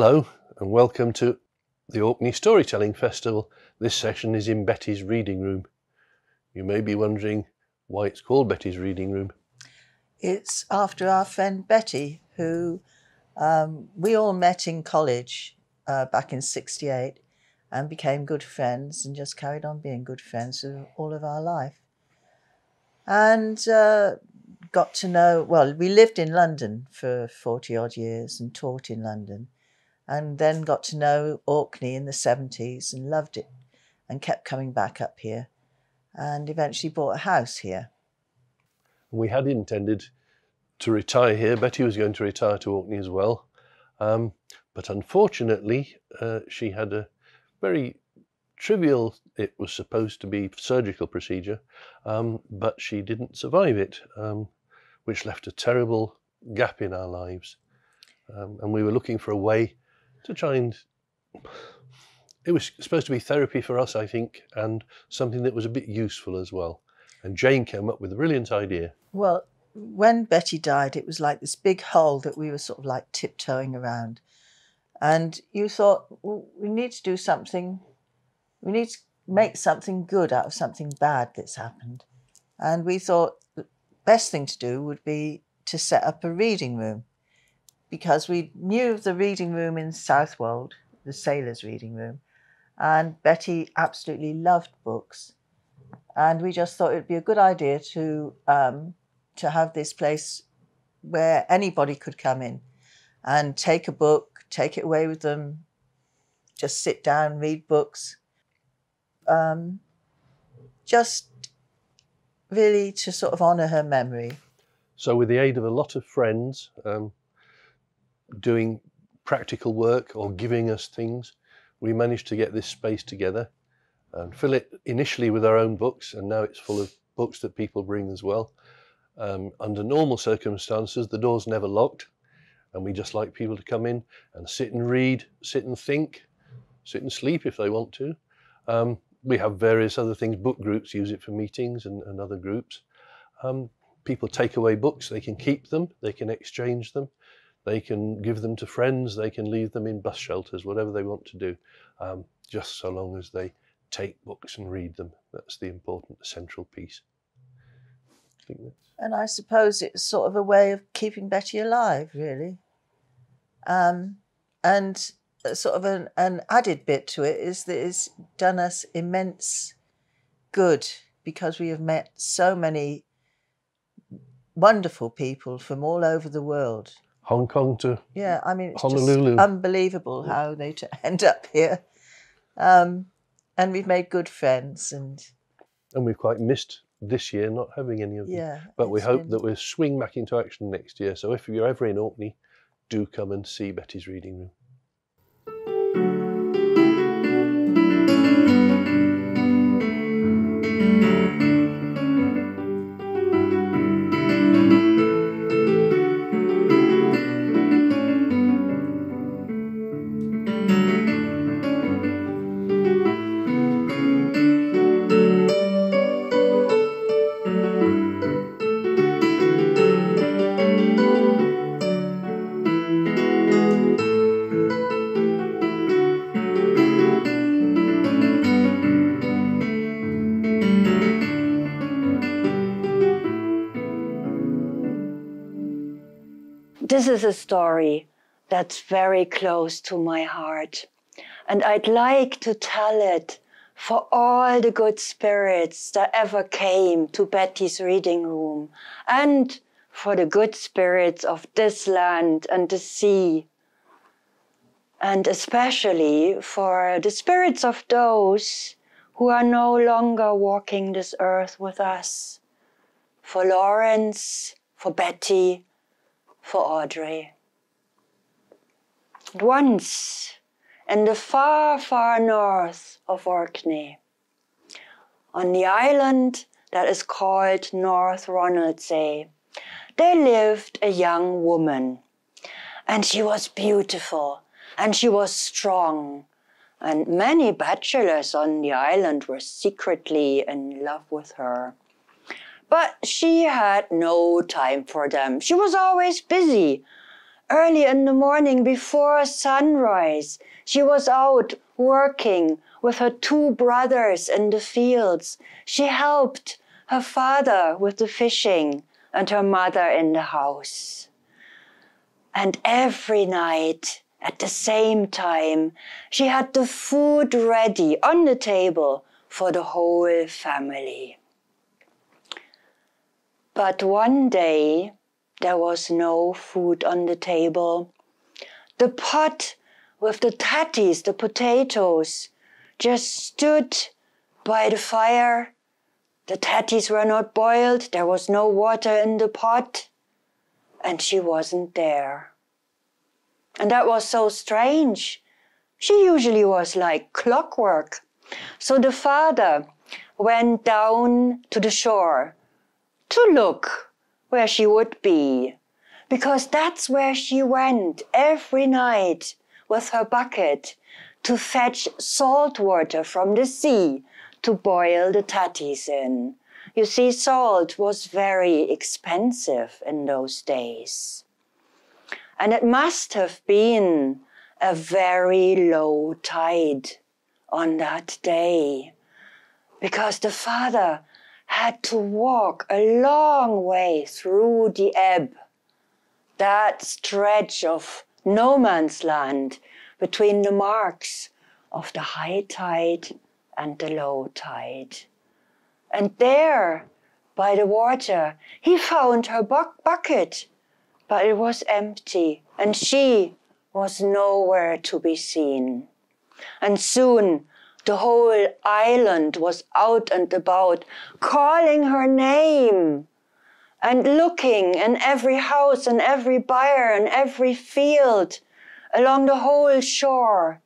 Hello, and welcome to the Orkney Storytelling Festival. This session is in Betty's Reading Room. You may be wondering why it's called Betty's Reading Room. It's after our friend Betty, who um, we all met in college uh, back in 68 and became good friends and just carried on being good friends all of our life. And uh, got to know, well, we lived in London for 40 odd years and taught in London, and then got to know Orkney in the 70s and loved it and kept coming back up here and eventually bought a house here. We had intended to retire here. Betty was going to retire to Orkney as well. Um, but unfortunately, uh, she had a very trivial, it was supposed to be surgical procedure, um, but she didn't survive it, um, which left a terrible gap in our lives. Um, and we were looking for a way to try and. It was supposed to be therapy for us, I think, and something that was a bit useful as well. And Jane came up with a brilliant idea. Well, when Betty died, it was like this big hole that we were sort of like tiptoeing around. And you thought, well, we need to do something, we need to make something good out of something bad that's happened. And we thought the best thing to do would be to set up a reading room because we knew the reading room in Southwold, the sailors' reading room, and Betty absolutely loved books. And we just thought it'd be a good idea to um, to have this place where anybody could come in and take a book take it away with them, just sit down, read books. Um, just really to sort of honour her memory. So, with the aid of a lot of friends um, doing practical work or giving us things, we managed to get this space together and fill it initially with our own books, and now it's full of books that people bring as well. Um, under normal circumstances, the door's never locked and we just like people to come in and sit and read, sit and think, sit and sleep if they want to. Um, we have various other things. Book groups use it for meetings and, and other groups. Um, people take away books, they can keep them, they can exchange them, they can give them to friends, they can leave them in bus shelters, whatever they want to do, um, just so long as they take books and read them. That's the important central piece. And I suppose it's sort of a way of keeping Betty alive, really. Um, and sort of an, an added bit to it is that it's done us immense good because we have met so many wonderful people from all over the world. Hong Kong to yeah, I mean it's Honolulu. unbelievable how they t- end up here, um, and we've made good friends and and we've quite missed this year not having any of them. Yeah, but we hope been... that we'll swing back into action next year. So if you're ever in Orkney, do come and see Betty's reading room. That's very close to my heart. And I'd like to tell it for all the good spirits that ever came to Betty's reading room and for the good spirits of this land and the sea. And especially for the spirits of those who are no longer walking this earth with us. For Lawrence, for Betty, for Audrey. Once, in the far, far north of Orkney, on the island that is called North Ronaldsay, there lived a young woman. And she was beautiful and she was strong. And many bachelors on the island were secretly in love with her. But she had no time for them. She was always busy. Early in the morning before sunrise, she was out working with her two brothers in the fields. She helped her father with the fishing and her mother in the house. And every night, at the same time, she had the food ready on the table for the whole family. But one day, there was no food on the table. The pot with the tatties, the potatoes, just stood by the fire. The tatties were not boiled, there was no water in the pot, and she wasn't there. And that was so strange. She usually was like clockwork. So the father went down to the shore to look where she would be, because that's where she went every night with her bucket to fetch salt water from the sea to boil the tatties in. You see, salt was very expensive in those days. And it must have been a very low tide on that day because the father had to walk a long way through the ebb, that stretch of no man's land between the marks of the high tide and the low tide. And there, by the water, he found her bu- bucket, but it was empty, and she was nowhere to be seen. And soon the whole island was out and about, calling her name and looking in every house and every byre and every field along the whole shore.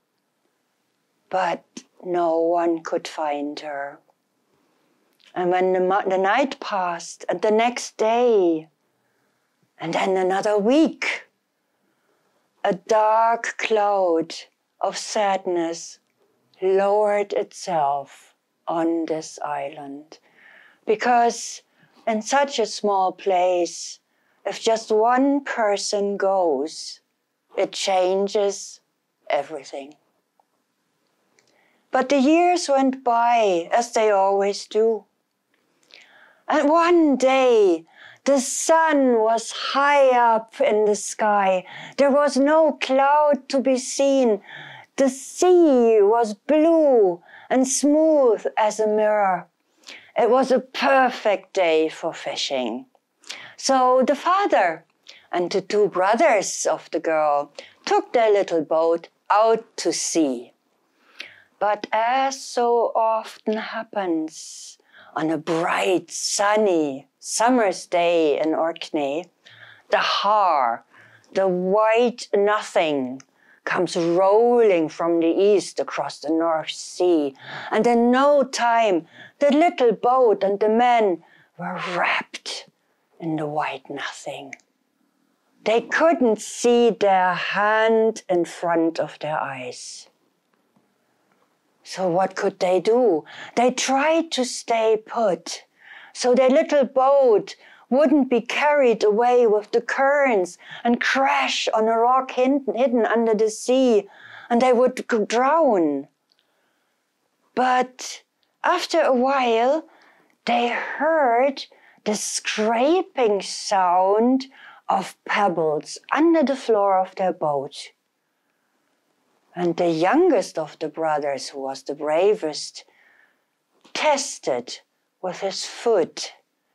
But no one could find her. And when the, the night passed, and the next day, and then another week, a dark cloud of sadness lowered itself on this island. Because in such a small place, if just one person goes, it changes everything. But the years went by as they always do. And one day, the sun was high up in the sky. There was no cloud to be seen. The sea was blue and smooth as a mirror. It was a perfect day for fishing. So the father and the two brothers of the girl took their little boat out to sea. But as so often happens on a bright, sunny summer's day in Orkney, the haar, the white nothing, comes rolling from the east across the North Sea. And in no time, the little boat and the men were wrapped in the white nothing. They couldn't see their hand in front of their eyes. So what could they do? They tried to stay put. So their little boat wouldn't be carried away with the currents and crash on a rock hidden under the sea, and they would drown. But after a while, they heard the scraping sound of pebbles under the floor of their boat. And the youngest of the brothers, who was the bravest, tested with his foot.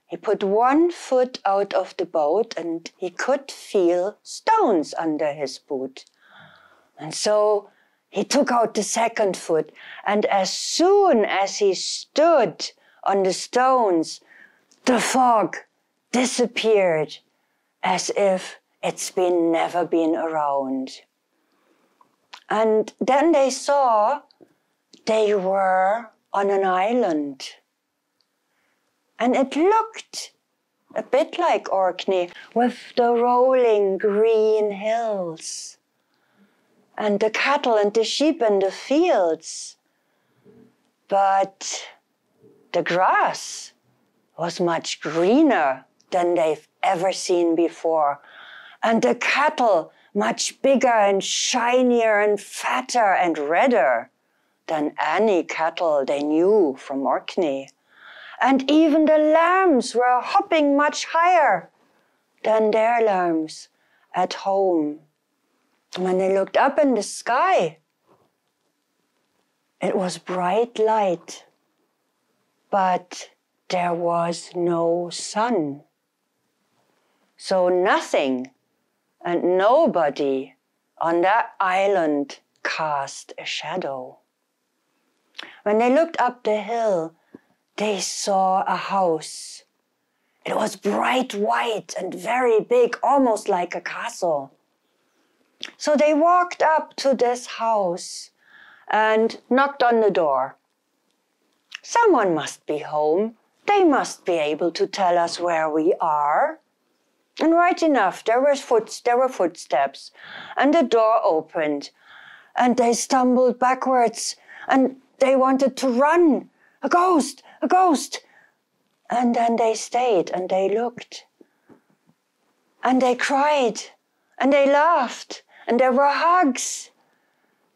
He put one foot out of the boat and he could feel stones under his boot. And so he took out the second foot, and as soon as he stood on the stones, the fog disappeared as if it's been never been around. And then they saw they were on an island. And it looked a bit like Orkney with the rolling green hills and the cattle and the sheep in the fields. But the grass was much greener than they've ever seen before. and the cattle much bigger and shinier and fatter and redder than any cattle they knew from Orkney. And even the lambs were hopping much higher than their lambs at home. When they looked up in the sky, it was bright light, but there was no sun. So nothing and nobody on that island cast a shadow. When they looked up the hill, they saw a house. It was bright white and very big, almost like a castle. So they walked up to this house and knocked on the door. Someone must be home. They must be able to tell us where we are. And right enough, there were, foot, there were footsteps, and the door opened, and they stumbled backwards, and they wanted to run. A ghost! A ghost! And then they stayed and they looked. And they cried and they laughed and there were hugs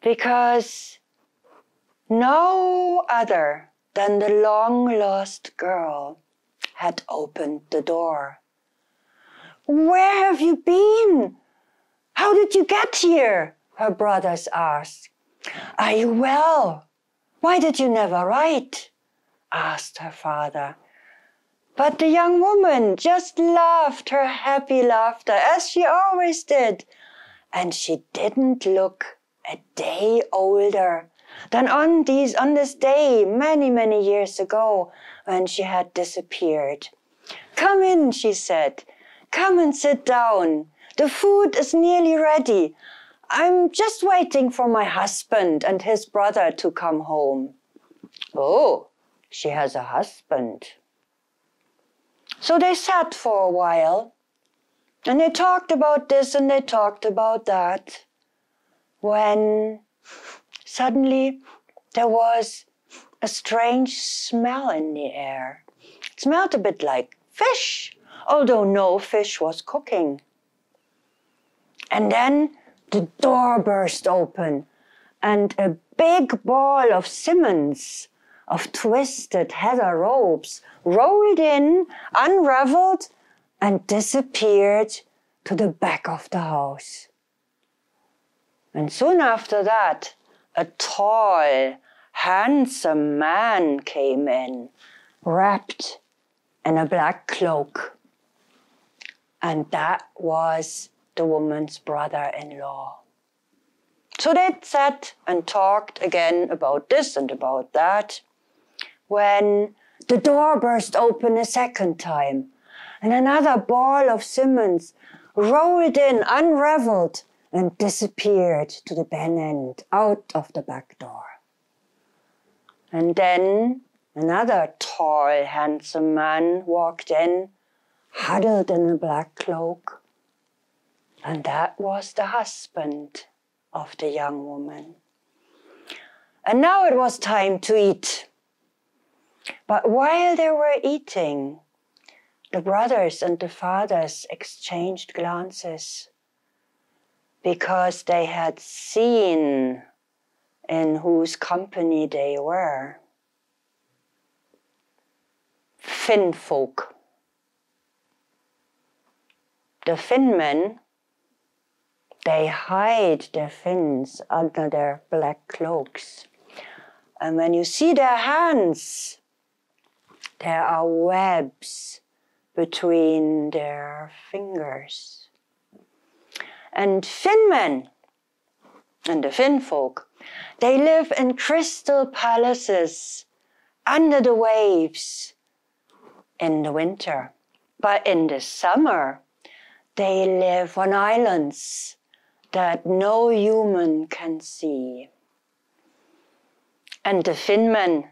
because no other than the long lost girl had opened the door. Where have you been? How did you get here? Her brothers asked. Are you well? Why did you never write? Asked her father. But the young woman just laughed her happy laughter as she always did. And she didn't look a day older than on these on this day many many years ago when she had disappeared. Come in, she said. Come and sit down. The food is nearly ready. I'm just waiting for my husband and his brother to come home. Oh, she has a husband. So they sat for a while and they talked about this and they talked about that when suddenly there was a strange smell in the air. It smelled a bit like fish although no fish was cooking. And then the door burst open and a big ball of Simmons of twisted heather ropes rolled in, unraveled, and disappeared to the back of the house. And soon after that, a tall, handsome man came in, wrapped in a black cloak. And that was the woman's brother in law. So they sat and talked again about this and about that when the door burst open a second time and another ball of Simmons rolled in, unraveled, and disappeared to the Ben end out of the back door. And then another tall, handsome man walked in huddled in a black cloak. And that was the husband of the young woman. And now it was time to eat. But while they were eating, the brothers and the fathers exchanged glances because they had seen in whose company they were. Finn folk. the Finnmen, they hide their fins under their black cloaks. And when you see their hands, there are webs between their fingers. And Finnmen and the Finnfolk, they live in crystal palaces under the waves in the winter. But in the summer, they live on islands that no human can see. And the Finnmen,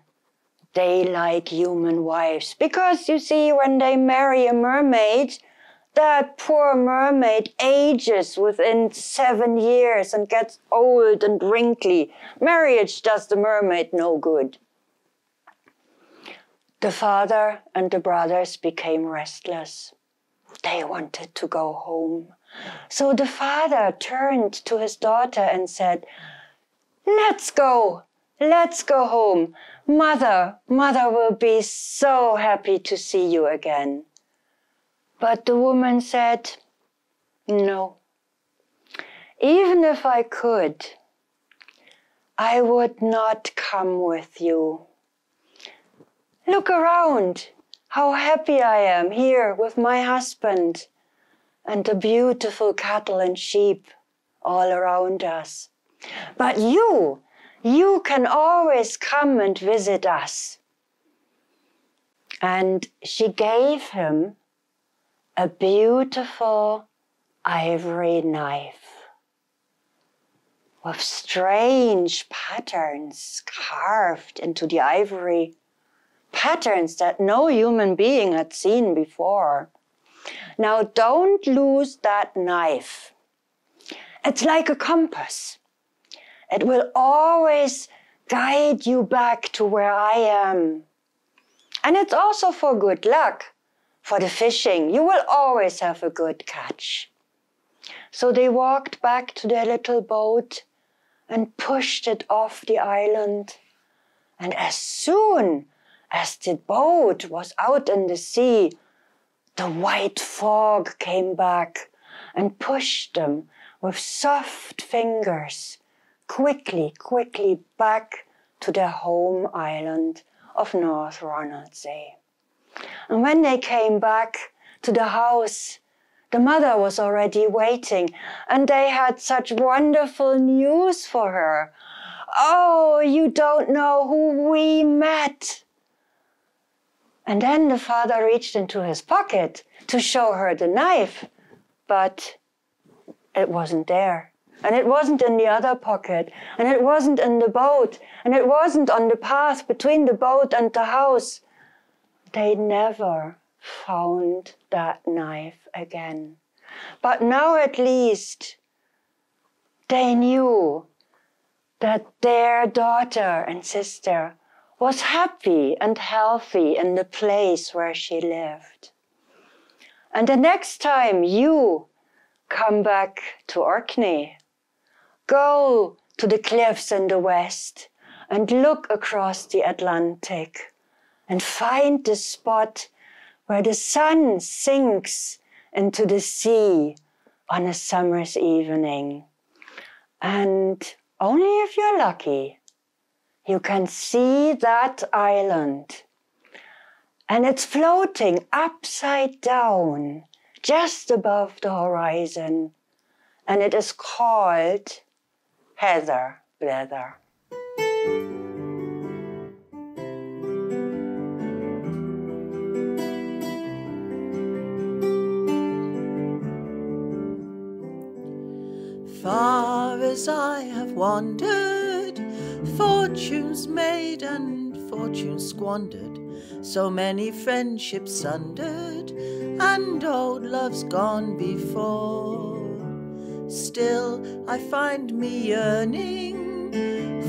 they like human wives because you see, when they marry a mermaid, that poor mermaid ages within seven years and gets old and wrinkly. Marriage does the mermaid no good. The father and the brothers became restless. They wanted to go home. So the father turned to his daughter and said, Let's go, let's go home. Mother, mother will be so happy to see you again. But the woman said, No. Even if I could, I would not come with you. Look around, how happy I am here with my husband and the beautiful cattle and sheep all around us. But you, you can always come and visit us. And she gave him a beautiful ivory knife with strange patterns carved into the ivory, patterns that no human being had seen before. Now, don't lose that knife. It's like a compass. It will always guide you back to where I am. And it's also for good luck, for the fishing. You will always have a good catch. So they walked back to their little boat and pushed it off the island. And as soon as the boat was out in the sea, the white fog came back and pushed them with soft fingers quickly, quickly back to their home island of North Ronaldsay. And when they came back to the house, the mother was already waiting, and they had such wonderful news for her. Oh, you don't know who we met. And then the father reached into his pocket to show her the knife, but it wasn't there. And it wasn't in the other pocket, and it wasn't in the boat, and it wasn't on the path between the boat and the house. They never found that knife again. But now at least they knew that their daughter and sister was happy and healthy in the place where she lived. And the next time you come back to Orkney, go to the cliffs in the west and look across the Atlantic and find the spot where the sun sinks into the sea on a summer's evening. And only if you're lucky, you can see that island. And it's floating upside down just above the horizon. And it is called Heather Blether. Far as I have wandered, fortunes made and fortunes squandered, so many friendships sundered, and old loves gone before. Still, I find me yearning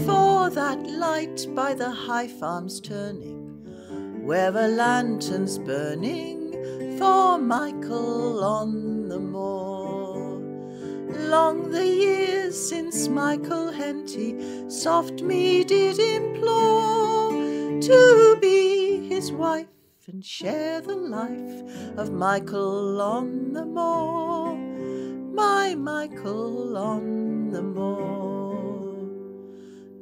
for that light by the high farms turning, where a lantern's burning for Michael on the moor. Long the years since Michael Henty soft me did implore to be his wife and share the life of Michael on the moor, my Michael on the moor.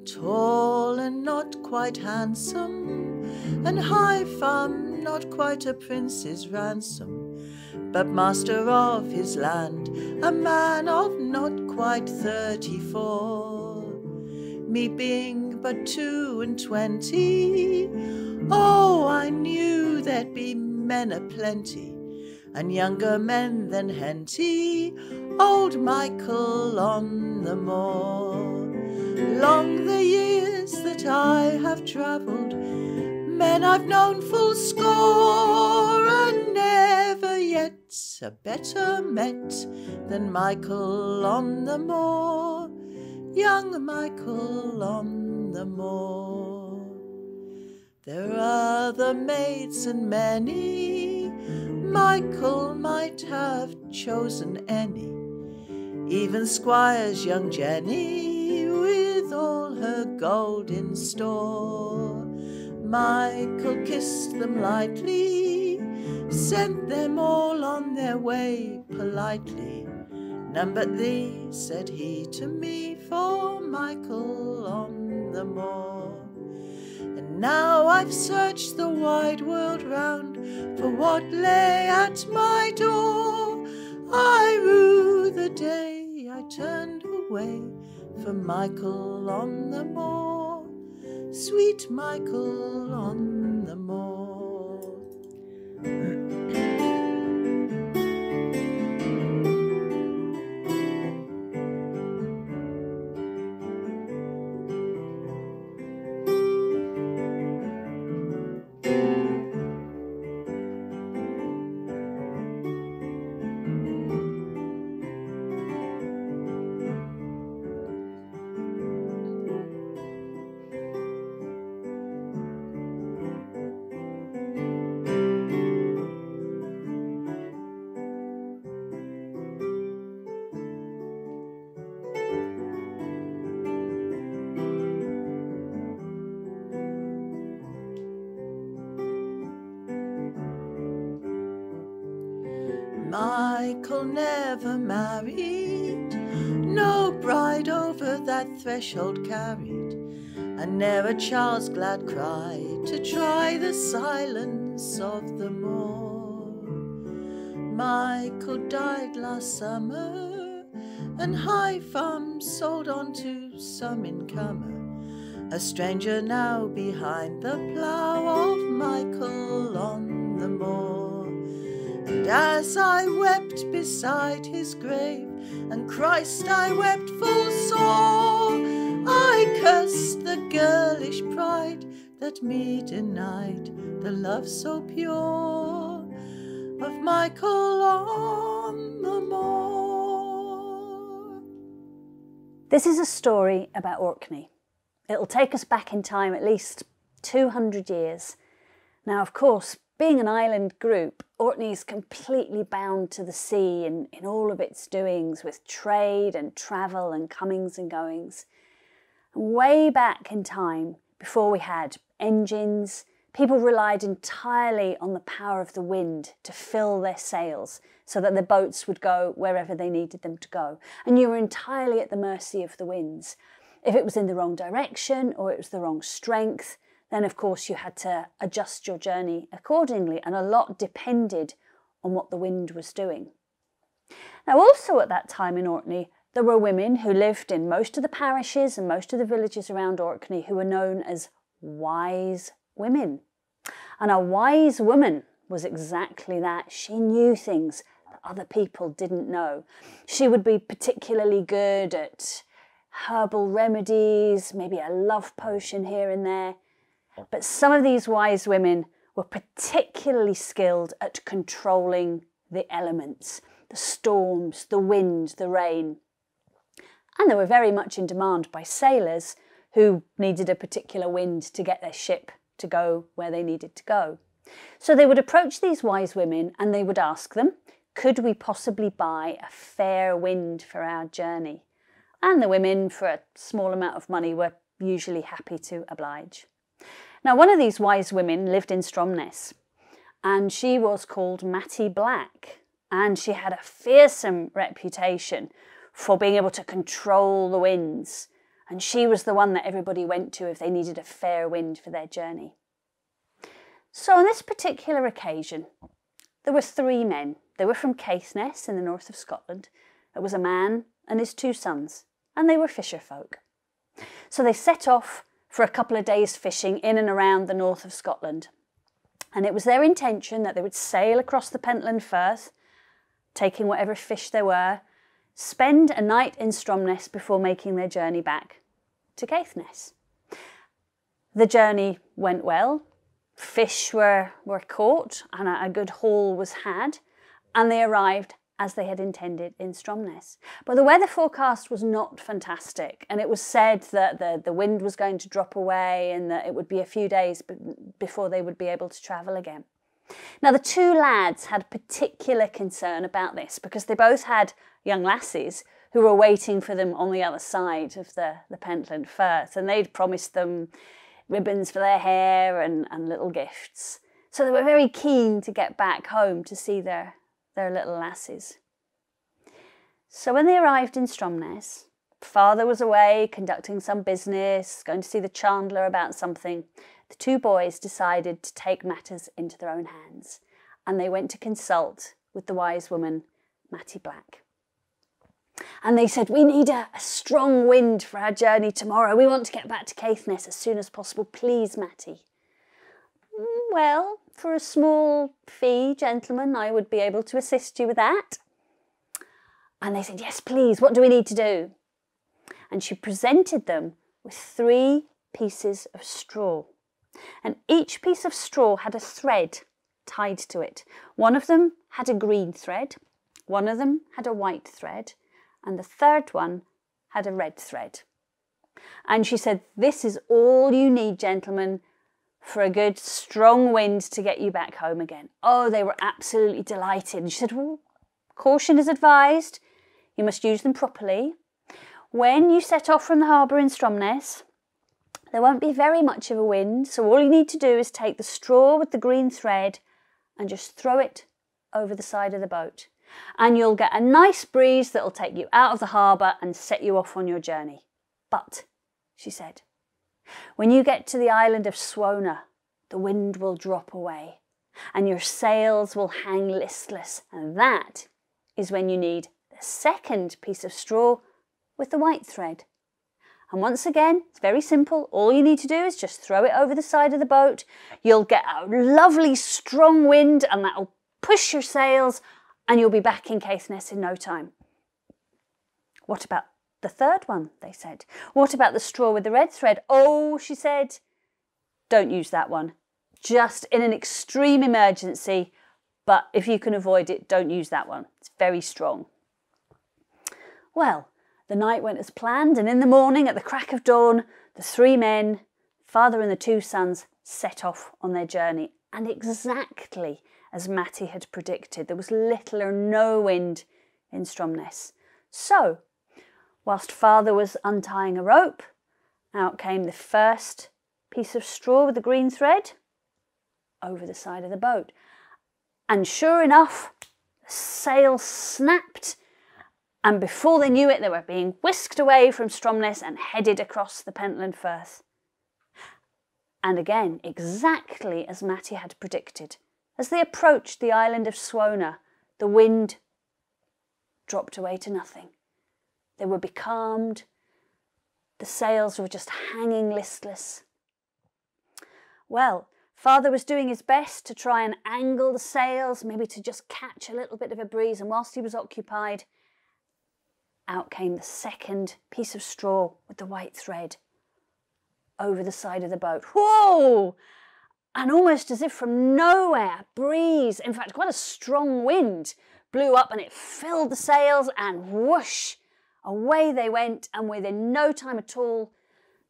Tall and not quite handsome, and high farm not quite a prince's ransom but master of his land, a man of not quite thirty four. Me being but two and twenty, oh, I knew there'd be men a plenty, and younger men than Henty, old Michael on the moor. Long the years that I have travelled, men I've known full score, and never yet a better met than Michael on the moor, young Michael on the moor. There are the maids and many, Michael might have chosen any even Squire's young Jenny with all her gold in store. Michael kissed them lightly, sent them all on their way politely. None but thee, said he to me, for Michael on the moor. And now I've searched the wide world round for what lay at my door. I rue the day turned away from Michael on the moor, sweet Michael on the moor. Michael never married, no bride over that threshold carried, and ne'er a child's glad cry to try the silence of the moor. Michael died last summer, and High Farm sold on to some incomer. A stranger now behind the plough of Michael on the moor. And as I wept beside his grave, and Christ I wept full sore, I cursed the girlish pride that me denied the love so pure of Michael on the moor. This is a story about Orkney. It'll take us back in time at least 200 years. Now, of course, being an island group, Orkney is completely bound to the sea in, in all of its doings with trade and travel and comings and goings. Way back in time, before we had engines, people relied entirely on the power of the wind to fill their sails so that the boats would go wherever they needed them to go. And you were entirely at the mercy of the winds. If it was in the wrong direction or it was the wrong strength, then of course you had to adjust your journey accordingly, and a lot depended on what the wind was doing. Now, also at that time in Orkney, there were women who lived in most of the parishes and most of the villages around Orkney who were known as wise women. And a wise woman was exactly that. She knew things that other people didn't know. She would be particularly good at herbal remedies, maybe a love potion here and there. But some of these wise women were particularly skilled at controlling the elements, the storms, the wind, the rain. And they were very much in demand by sailors who needed a particular wind to get their ship to go where they needed to go. So they would approach these wise women and they would ask them, could we possibly buy a fair wind for our journey? And the women, for a small amount of money, were usually happy to oblige. Now, one of these wise women lived in Stromness, and she was called Mattie Black, and she had a fearsome reputation for being able to control the winds. And she was the one that everybody went to if they needed a fair wind for their journey. So, on this particular occasion, there were three men. They were from Caithness in the north of Scotland. It was a man and his two sons, and they were fisher folk. So they set off for a couple of days fishing in and around the north of Scotland. And it was their intention that they would sail across the Pentland Firth, taking whatever fish there were, spend a night in Stromness before making their journey back to Caithness. The journey went well. Fish were, were caught and a, a good haul was had, and they arrived as they had intended in Stromness. But the weather forecast was not fantastic, and it was said that the, the wind was going to drop away and that it would be a few days before they would be able to travel again. Now, the two lads had particular concern about this because they both had young lassies who were waiting for them on the other side of the, the Pentland Firth. And they'd promised them ribbons for their hair and, and little gifts. So they were very keen to get back home to see their, their little lasses. So when they arrived in Stromness, father was away conducting some business, going to see the chandler about something. The two boys decided to take matters into their own hands and they went to consult with the wise woman, Mattie Black. And they said, We need a, a, strong wind for our journey tomorrow. We want to get back to Caithness as soon as possible. Please, Mattie. Well, for a small fee, gentlemen, I would be able to assist you with that. And they said, Yes, please. What do we need to do? And she presented them with three pieces of straw. And each piece of straw had a thread tied to it. One of them had a green thread, one of them had a white thread, and the third one had a red thread. And she said, This is all you need, gentlemen, for a good strong wind to get you back home again. Oh, they were absolutely delighted. And she said, Well, caution is advised. You must use them properly. When you set off from the harbour in Stromness, there won't be very much of a wind, so all you need to do is take the straw with the green thread and just throw it over the side of the boat. And you'll get a nice breeze that'll take you out of the harbour and set you off on your journey. But, she said, when you get to the island of Swona, the wind will drop away and your sails will hang listless. And that is when you need the second piece of straw with the white thread. And once again, it's very simple. All you need to do is just throw it over the side of the boat. You'll get a lovely strong wind and that'll push your sails and you'll be back in Caithness in no time. What about the third one? They said. What about the straw with the red thread? Oh, she said, don't use that one. Just in an extreme emergency, but if you can avoid it, don't use that one. It's very strong. Well, the night went as planned, and in the morning, at the crack of dawn, the three men, father and the two sons, set off on their journey. And exactly as Mattie had predicted, there was little or no wind in Stromness. So, whilst father was untying a rope, out came the first piece of straw with the green thread over the side of the boat. And sure enough, the sail snapped and before they knew it, they were being whisked away from Stromness and headed across the Pentland Firth. And again, exactly as Mattie had predicted, as they approached the island of Swona, the wind dropped away to nothing. They were becalmed, the sails were just hanging listless. Well, Father was doing his best to try and angle the sails, maybe to just catch a little bit of a breeze, and whilst he was occupied, out came the second piece of straw with the white thread over the side of the boat. Whoa! And almost as if from nowhere, a breeze, in fact, quite a strong wind, blew up and it filled the sails and whoosh, away they went. And within no time at all,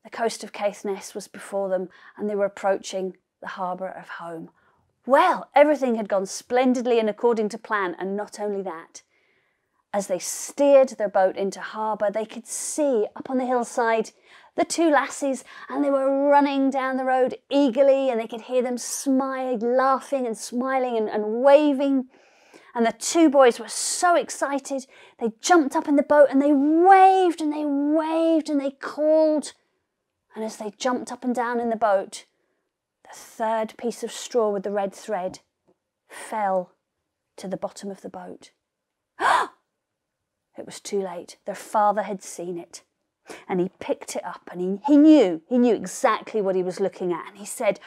the coast of Caithness was before them and they were approaching the harbour of home. Well, everything had gone splendidly and according to plan, and not only that, as they steered their boat into harbour, they could see up on the hillside the two lassies, and they were running down the road eagerly, and they could hear them smiling, laughing and smiling and, and waving. And the two boys were so excited, they jumped up in the boat and they waved and they waved and they called. And as they jumped up and down in the boat, the third piece of straw with the red thread fell to the bottom of the boat. It was too late. Their father had seen it. And he picked it up and he, he knew, he knew exactly what he was looking at. And he said,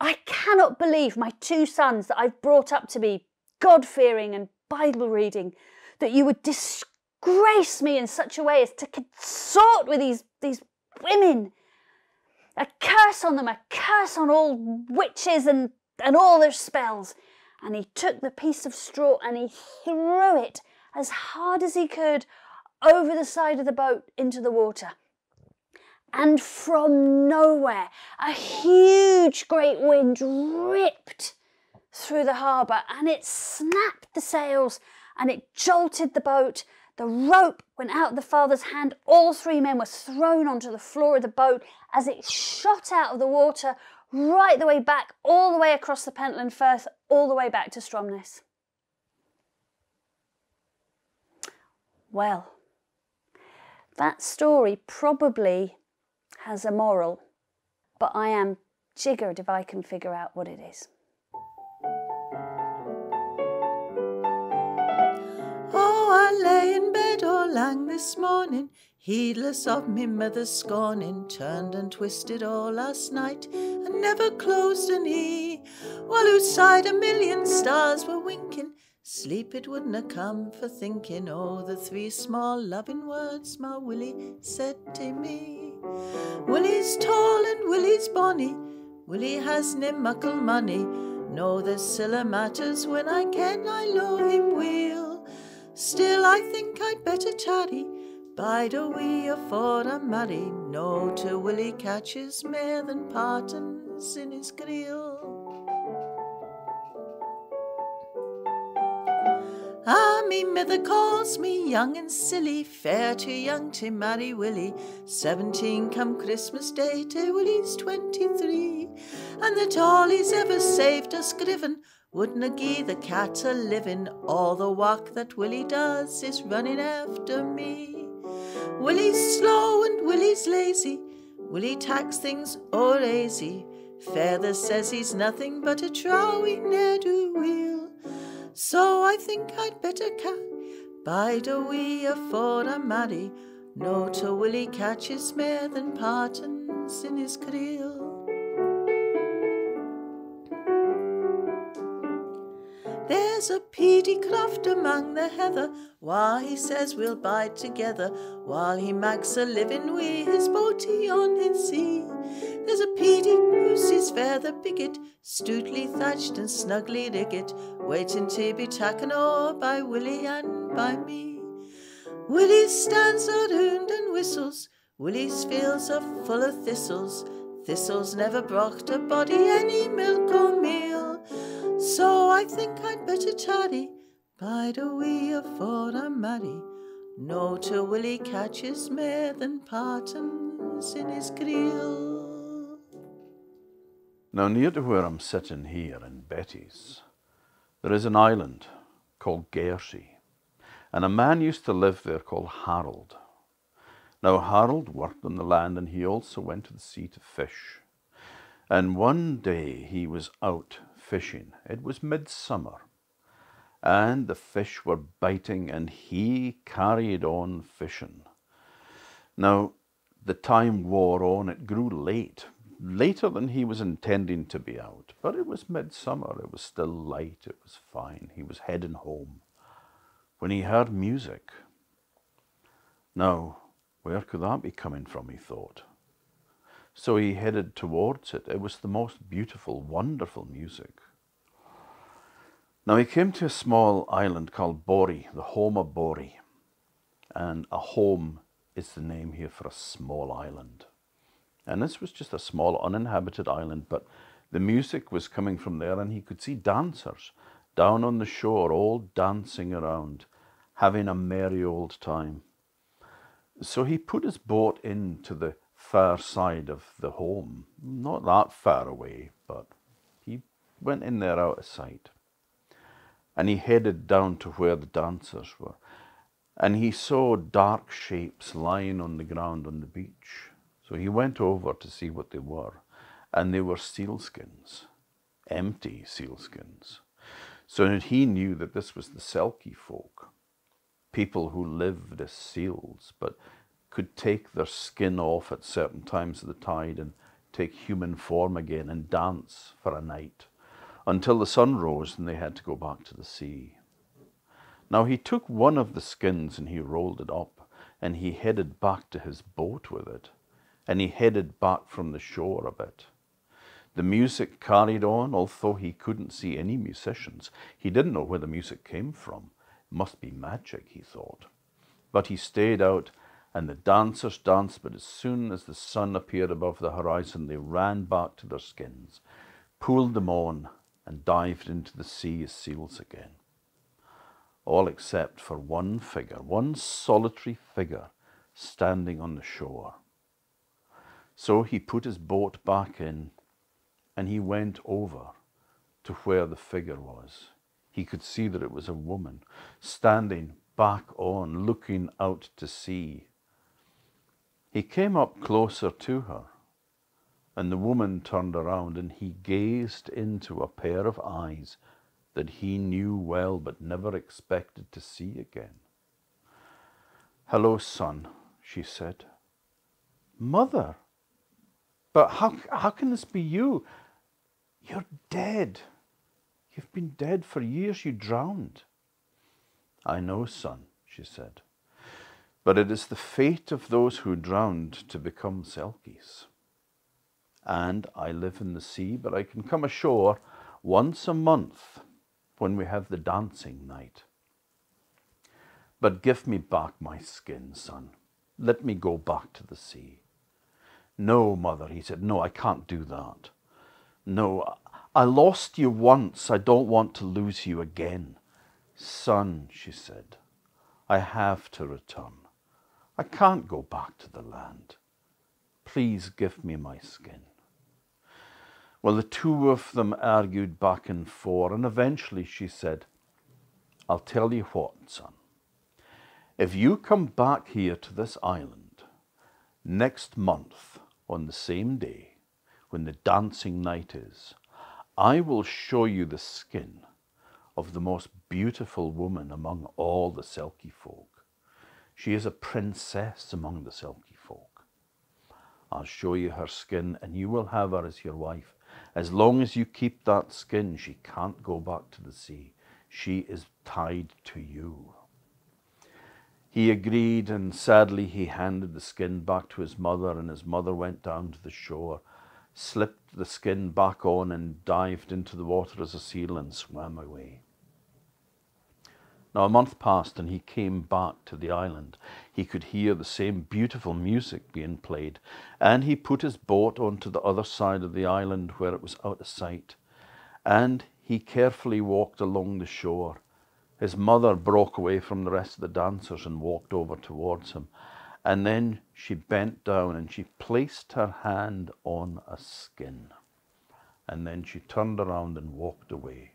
I cannot believe my two sons that I've brought up to be God fearing and Bible reading, that you would disgrace me in such a way as to consort with these, these women. A curse on them, a curse on all witches and, and all their spells. And he took the piece of straw and he threw it as hard as he could over the side of the boat into the water. And from nowhere, a huge great wind ripped through the harbour and it snapped the sails and it jolted the boat. The rope went out of the father's hand. All three men were thrown onto the floor of the boat as it shot out of the water right the way back, all the way across the Pentland Firth, all the way back to Stromness. Well, that story probably has a moral, but I am jiggered if I can figure out what it is. I lay in bed all lang this morning, heedless of me mother's scorning, turned and twisted all last night, and never closed an ee, while outside a million stars were winking. Sleep it wouldna come for thinking, oh, the three small loving words my Willie said to me. Willie's tall and Willie's bonny, Willie has nae muckle money. No, the siller matters when I ken I loe him weel. Still, I think I'd better tarry, bide a wee afore I marry. No, to Willie catches mair than partons in his creel. Ah, me mither calls me young and silly, fair too young to marry Willie. Seventeen come Christmas Day to Willie's twenty-three, and that all he's ever saved us griven wouldna gie the cat a living. All the work that Willie does is running after me. Willie's slow and Willie's lazy. Willie tacks things o'er easy. Father says he's nothing but a trowie ne'er do weel. So I think I'd better ca bide a wee afore I marry. No to Willie catches mair than partons in his creel. There's a peaty croft among the heather, why he says we'll bide together, while he makes a living wi' his boatie on his sea. There's a peaty goosey's the bigot, stoutly thatched and snugly rigged, waiting to be taken o'er by Willie and by me. Willie stands around and whistles, Willie's fields are full of thistles, thistles never brought a body any milk or meal. So I think I'd better tarry, bide a wee afore I marry. No to Willie catches mair than partons in his creel. Now, near to where I'm sitting here in Betty's, there is an island called Gairsay, and a man used to live there called Harold. Now, Harold worked on the land and he also went to the sea to fish. And one day he was out fishing. It was midsummer, and the fish were biting, and he carried on fishing. Now, the time wore on, it grew late, later than he was intending to be out, but it was midsummer, it was still light, it was fine. He was heading home when he heard music. Now, where could that be coming from, he thought. So he headed towards it. It was the most beautiful, wonderful music. Now he came to a small island called Boray, the Holm of Boray. And a holm is the name here for a small island. And this was just a small uninhabited island, but the music was coming from there, and he could see dancers down on the shore, all dancing around, having a merry old time. So he put his boat into the far side of the holm, not that far away, but he went in there out of sight. And he headed down to where the dancers were. And he saw dark shapes lying on the ground on the beach. So he went over to see what they were. And they were sealskins, empty sealskins. So he knew that this was the Selkie folk, people who lived as seals, but could take their skin off at certain times of the tide and take human form again and dance for a night until the sun rose and they had to go back to the sea. Now he took one of the skins and he rolled it up and he headed back to his boat with it and he headed back from the shore a bit. The music carried on, although he couldn't see any musicians. He didn't know where the music came from. It must be magic, he thought. But he stayed out and the dancers danced, but as soon as the sun appeared above the horizon, they ran back to their skins, pulled them on, and dived into the sea as seals again. all except for one figure, one solitary figure standing on the shore. So he put his boat back in and he went over to where the figure was. He could see that it was a woman standing back on, looking out to sea. He came up closer to her, and the woman turned around and he gazed into a pair of eyes that he knew well but never expected to see again. Hello, son, she said. Mother, but how, how can this be you? You're dead. You've been dead for years. You drowned. I know, son, she said. But it is the fate of those who drowned to become selkies. And I live in the sea, but I can come ashore once a month when we have the dancing night. But give me back my skin, son. Let me go back to the sea. No, mother, he said. No, I can't do that. No, I lost you once. I don't want to lose you again. Son, she said, I have to return. I can't go back to the land. Please give me my skin. Well, the two of them argued back and forth, and eventually she said, I'll tell you what, son. If you come back here to this island next month on the same day when the dancing night is, I will show you the skin of the most beautiful woman among all the Selkie folk. She is a princess among the Selkie folk. I'll show you her skin, and you will have her as your wife. As long as you keep that skin, she can't go back to the sea. She is tied to you. He agreed, and sadly he handed the skin back to his mother, and his mother went down to the shore, slipped the skin back on, and dived into the water as a seal and swam away. Now a month passed, and he came back to the island. He could hear the same beautiful music being played, and he put his boat onto the other side of the island where it was out of sight, and he carefully walked along the shore. His mother broke away from the rest of the dancers and walked over towards him, and then she bent down and she placed her hand on a skin, and then she turned around and walked away.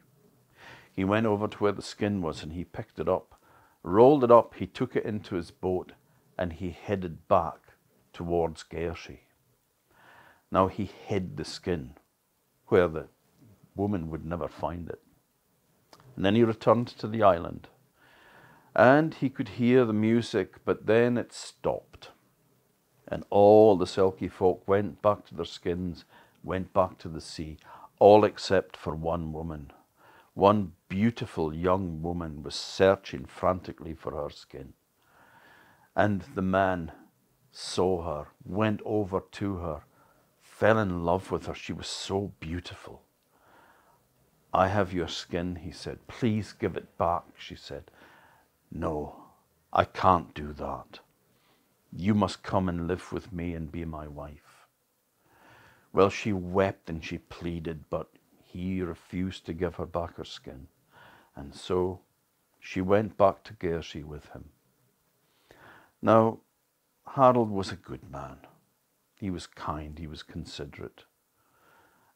He went over to where the skin was and he picked it up, rolled it up, he took it into his boat, and he headed back towards Gairsay. Now he hid the skin where the woman would never find it. And then he returned to the island. And he could hear the music, but then it stopped. And all the Selkie folk went back to their skins, went back to the sea, all except for one woman. One beautiful young woman was searching frantically for her skin. And the man saw her, went over to her, fell in love with her. She was so beautiful. I have your skin, he said. Please give it back, she said. No, I can't do that. You must come and live with me and be my wife. Well, she wept and she pleaded, but he refused to give her back her skin, and so she went back to Gairsay with him. Now, Harold was a good man. He was kind, he was considerate.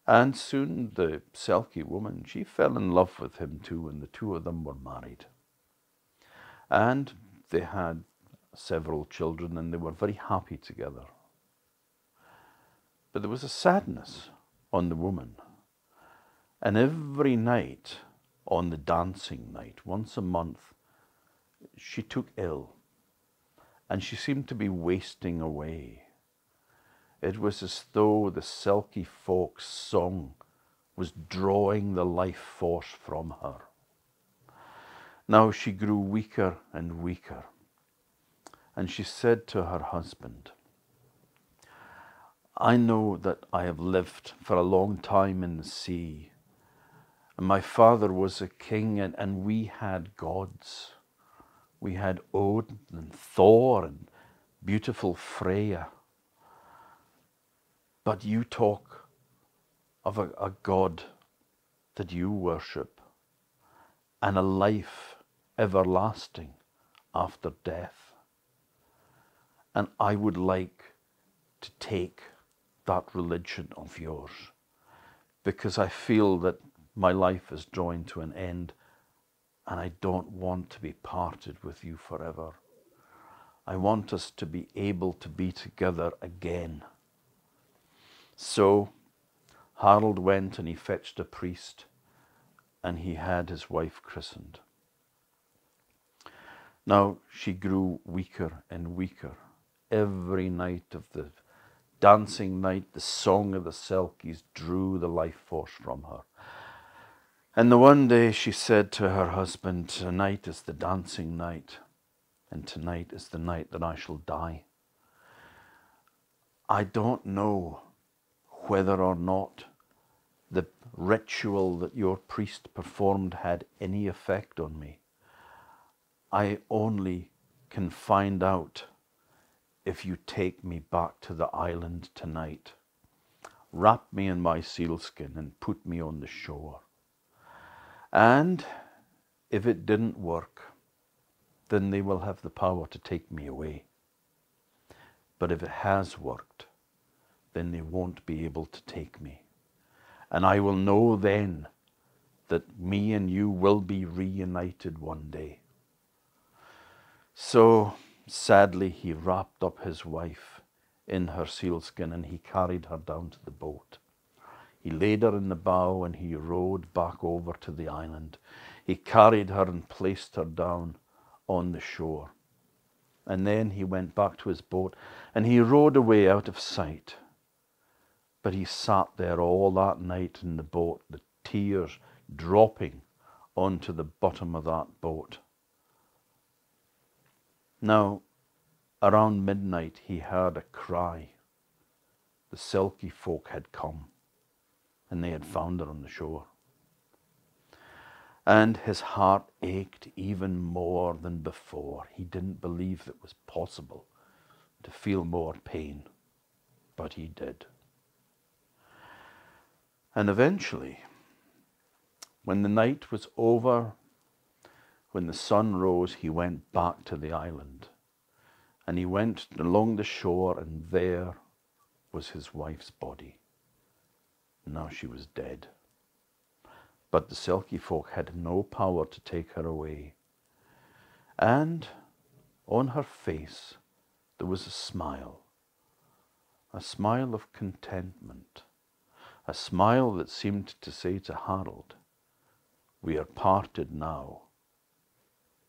And soon the Selkie woman, she fell in love with him too, and the two of them were married. And they had several children, and they were very happy together. But there was a sadness on the woman and every night on the dancing night, once a month, she took ill and she seemed to be wasting away. It was as though the Selkie folk's song was drawing the life force from her. Now she grew weaker and weaker, and she said to her husband, I know that I have lived for a long time in the sea and my father was a king, and, and we had gods. We had Odin and Thor and beautiful Freya. But you talk of a, a God that you worship and a life everlasting after death. And I would like to take that religion of yours because I feel that my life is drawing to an end and I don't want to be parted with you forever. I want us to be able to be together again. So Harold went and he fetched a priest and he had his wife christened. Now she grew weaker and weaker every night of the dancing night, the song of the Selkies drew the life force from her. And the one day she said to her husband, Tonight is the dancing night, and tonight is the night that I shall die. I don't know whether or not the ritual that your priest performed had any effect on me. I only can find out if you take me back to the island tonight. Wrap me in my sealskin and put me on the shore. And if it didn't work, then they will have the power to take me away. But if it has worked, then they won't be able to take me. And I will know then that me and you will be reunited one day. So Sadly, he wrapped up his wife in her sealskin and he carried her down to the boat. He laid her in the bow and he rowed back over to the island. He carried her and placed her down on the shore. And then he went back to his boat and he rowed away out of sight. But he sat there all that night in the boat, the tears dropping onto the bottom of that boat. Now, around midnight, he heard a cry. The Selkie folk had come, and they had found her on the shore. And his heart ached even more than before. He didn't believe it was possible to feel more pain, but he did. And eventually, when the night was over when the sun rose, he went back to the island. And he went along the shore, and there was his wife's body. Now she was dead. But the Selkie folk had no power to take her away. And on her face there was a smile, a smile of contentment, a smile that seemed to say to Harold, We are parted now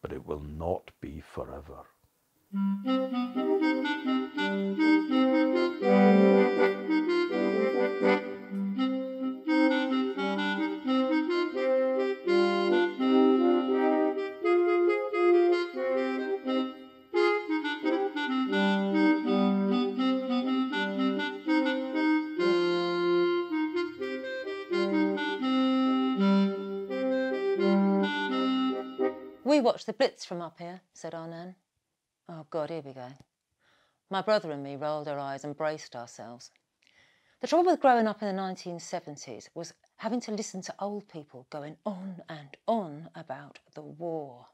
but it will not be forever. We watch the Blitz from up here, said our Nan. Oh, God, here we go. My brother and me rolled our eyes and braced ourselves. The trouble with growing up in the 1970s was having to listen to old people going on and on about the war.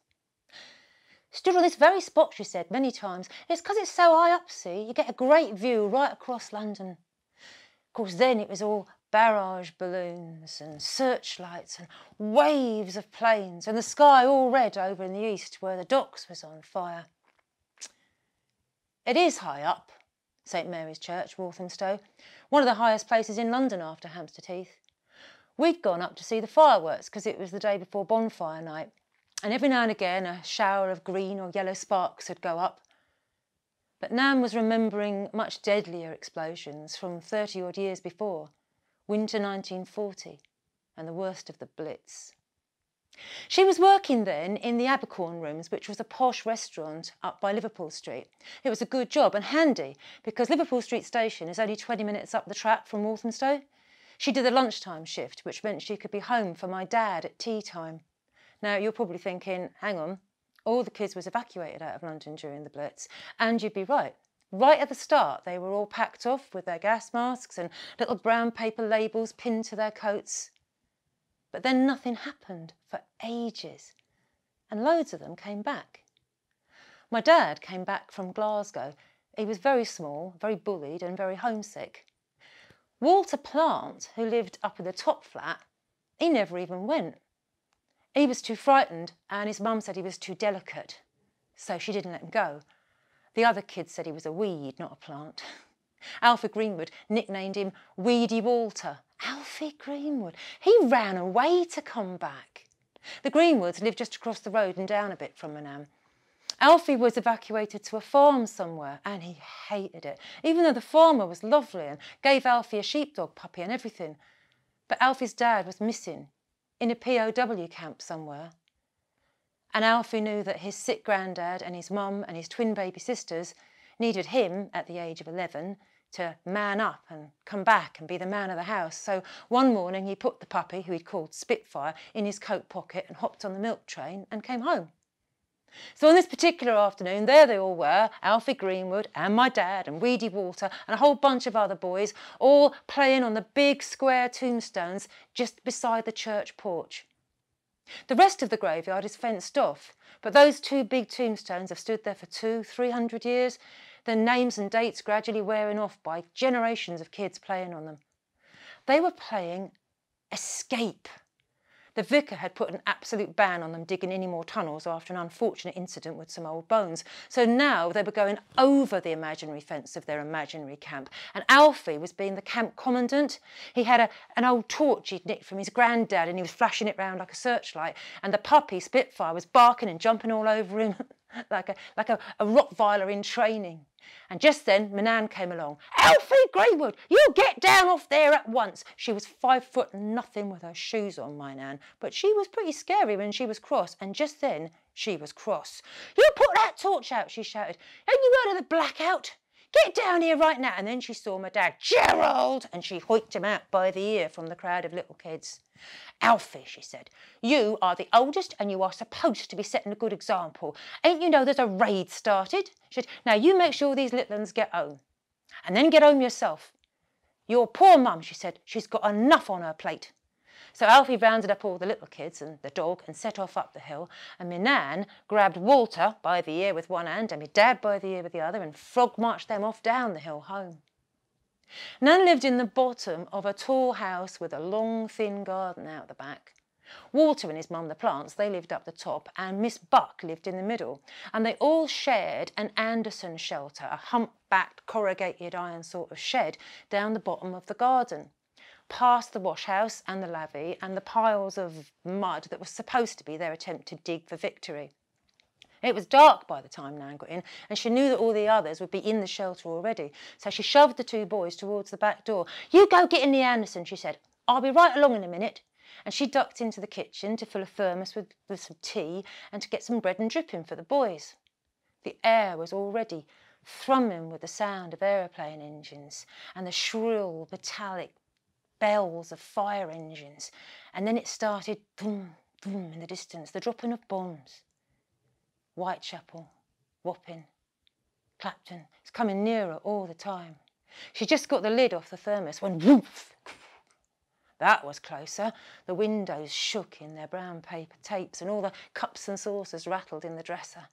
Stood on this very spot, she said many times. It's because it's so high up, see, you get a great view right across London. Of course, then it was all barrage balloons and searchlights and waves of planes and the sky all red over in the east where the docks was on fire. It is high up, St Mary's Church, Walthamstow, one of the highest places in London after Hampstead Heath. We'd gone up to see the fireworks because it was the day before bonfire night, and every now and again a shower of green or yellow sparks would go up. But Nan was remembering much deadlier explosions from 30 odd years before winter 1940, and the worst of the Blitz. She was working then in the Abercorn Rooms, which was a posh restaurant up by Liverpool Street. It was a good job and handy because Liverpool Street Station is only 20 minutes up the track from Walthamstow. She did the lunchtime shift, which meant she could be home for my dad at tea time. Now, you're probably thinking, hang on, all the kids was evacuated out of London during the Blitz. And you'd be right. Right at the start, they were all packed off with their gas masks and little brown paper labels pinned to their coats. But then nothing happened for ages. and loads of them came back. My dad came back from Glasgow. He was very small, very bullied, and very homesick. Walter Plant, who lived up in the top flat, he never even went. He was too frightened, and his mum said he was too delicate, so she didn't let him go. The other kids said he was a weed, not a plant. Alfred Greenwood nicknamed him Weedy Walter. Alfie Greenwood. He ran away to come back. The Greenwoods lived just across the road and down a bit from Manam. Alfie was evacuated to a farm somewhere and he hated it, even though the farmer was lovely and gave Alfie a sheepdog puppy and everything. But Alfie's dad was missing in a POW camp somewhere. And Alfie knew that his sick granddad and his mum and his twin baby sisters needed him at the age of 11 to man up and come back and be the man of the house. So one morning he put the puppy, who he'd called Spitfire, in his coat pocket and hopped on the milk train and came home. So on this particular afternoon, there they all were, Alfie Greenwood and my dad and Weedy Walter and a whole bunch of other boys, all playing on the big square tombstones just beside the church porch. The rest of the graveyard is fenced off, but those two big tombstones have stood there for two, three hundred years, their names and dates gradually wearing off by generations of kids playing on them. They were playing Escape the vicar had put an absolute ban on them digging any more tunnels after an unfortunate incident with some old bones. So now they were going over the imaginary fence of their imaginary camp. And Alfie was being the camp commandant. He had a, an old torch he'd nicked from his granddad and he was flashing it round like a searchlight. And the puppy, Spitfire, was barking and jumping all over him like a, like a, a Rottweiler in training. And just then Manan came along. Alfie Greenwood, you get down off there at once. She was five foot nothing with her shoes on, my Nan, but she was pretty scary when she was cross, and just then she was cross. You put that torch out, she shouted. Haven't you heard of the blackout? Get down here right now. And then she saw my dad, Gerald, and she hoiked him out by the ear from the crowd of little kids. Alfie, she said, you are the oldest and you are supposed to be setting a good example. Ain't you know there's a raid started? She said, now you make sure these little ones get home. And then get home yourself. Your poor mum, she said, she's got enough on her plate. So Alfie rounded up all the little kids and the dog and set off up the hill. And my nan grabbed Walter by the ear with one hand and my dad by the ear with the other and frog marched them off down the hill home. Nan lived in the bottom of a tall house with a long, thin garden out the back. Walter and his mum, the plants, they lived up the top, and Miss Buck lived in the middle. And they all shared an Anderson shelter, a hump-backed corrugated iron sort of shed down the bottom of the garden past the washhouse and the lavvy and the piles of mud that was supposed to be their attempt to dig for victory. It was dark by the time Nan got in, and she knew that all the others would be in the shelter already. So she shoved the two boys towards the back door. You go get in the Anderson, she said. I'll be right along in a minute. And she ducked into the kitchen to fill a thermos with, with some tea and to get some bread and dripping for the boys. The air was already thrumming with the sound of aeroplane engines and the shrill, metallic bells of fire engines. And then it started boom, boom in the distance, the dropping of bombs. Whitechapel, Wapping, Clapton. It's coming nearer all the time. She just got the lid off the thermos when woof. That was closer. The windows shook in their brown paper tapes and all the cups and saucers rattled in the dresser.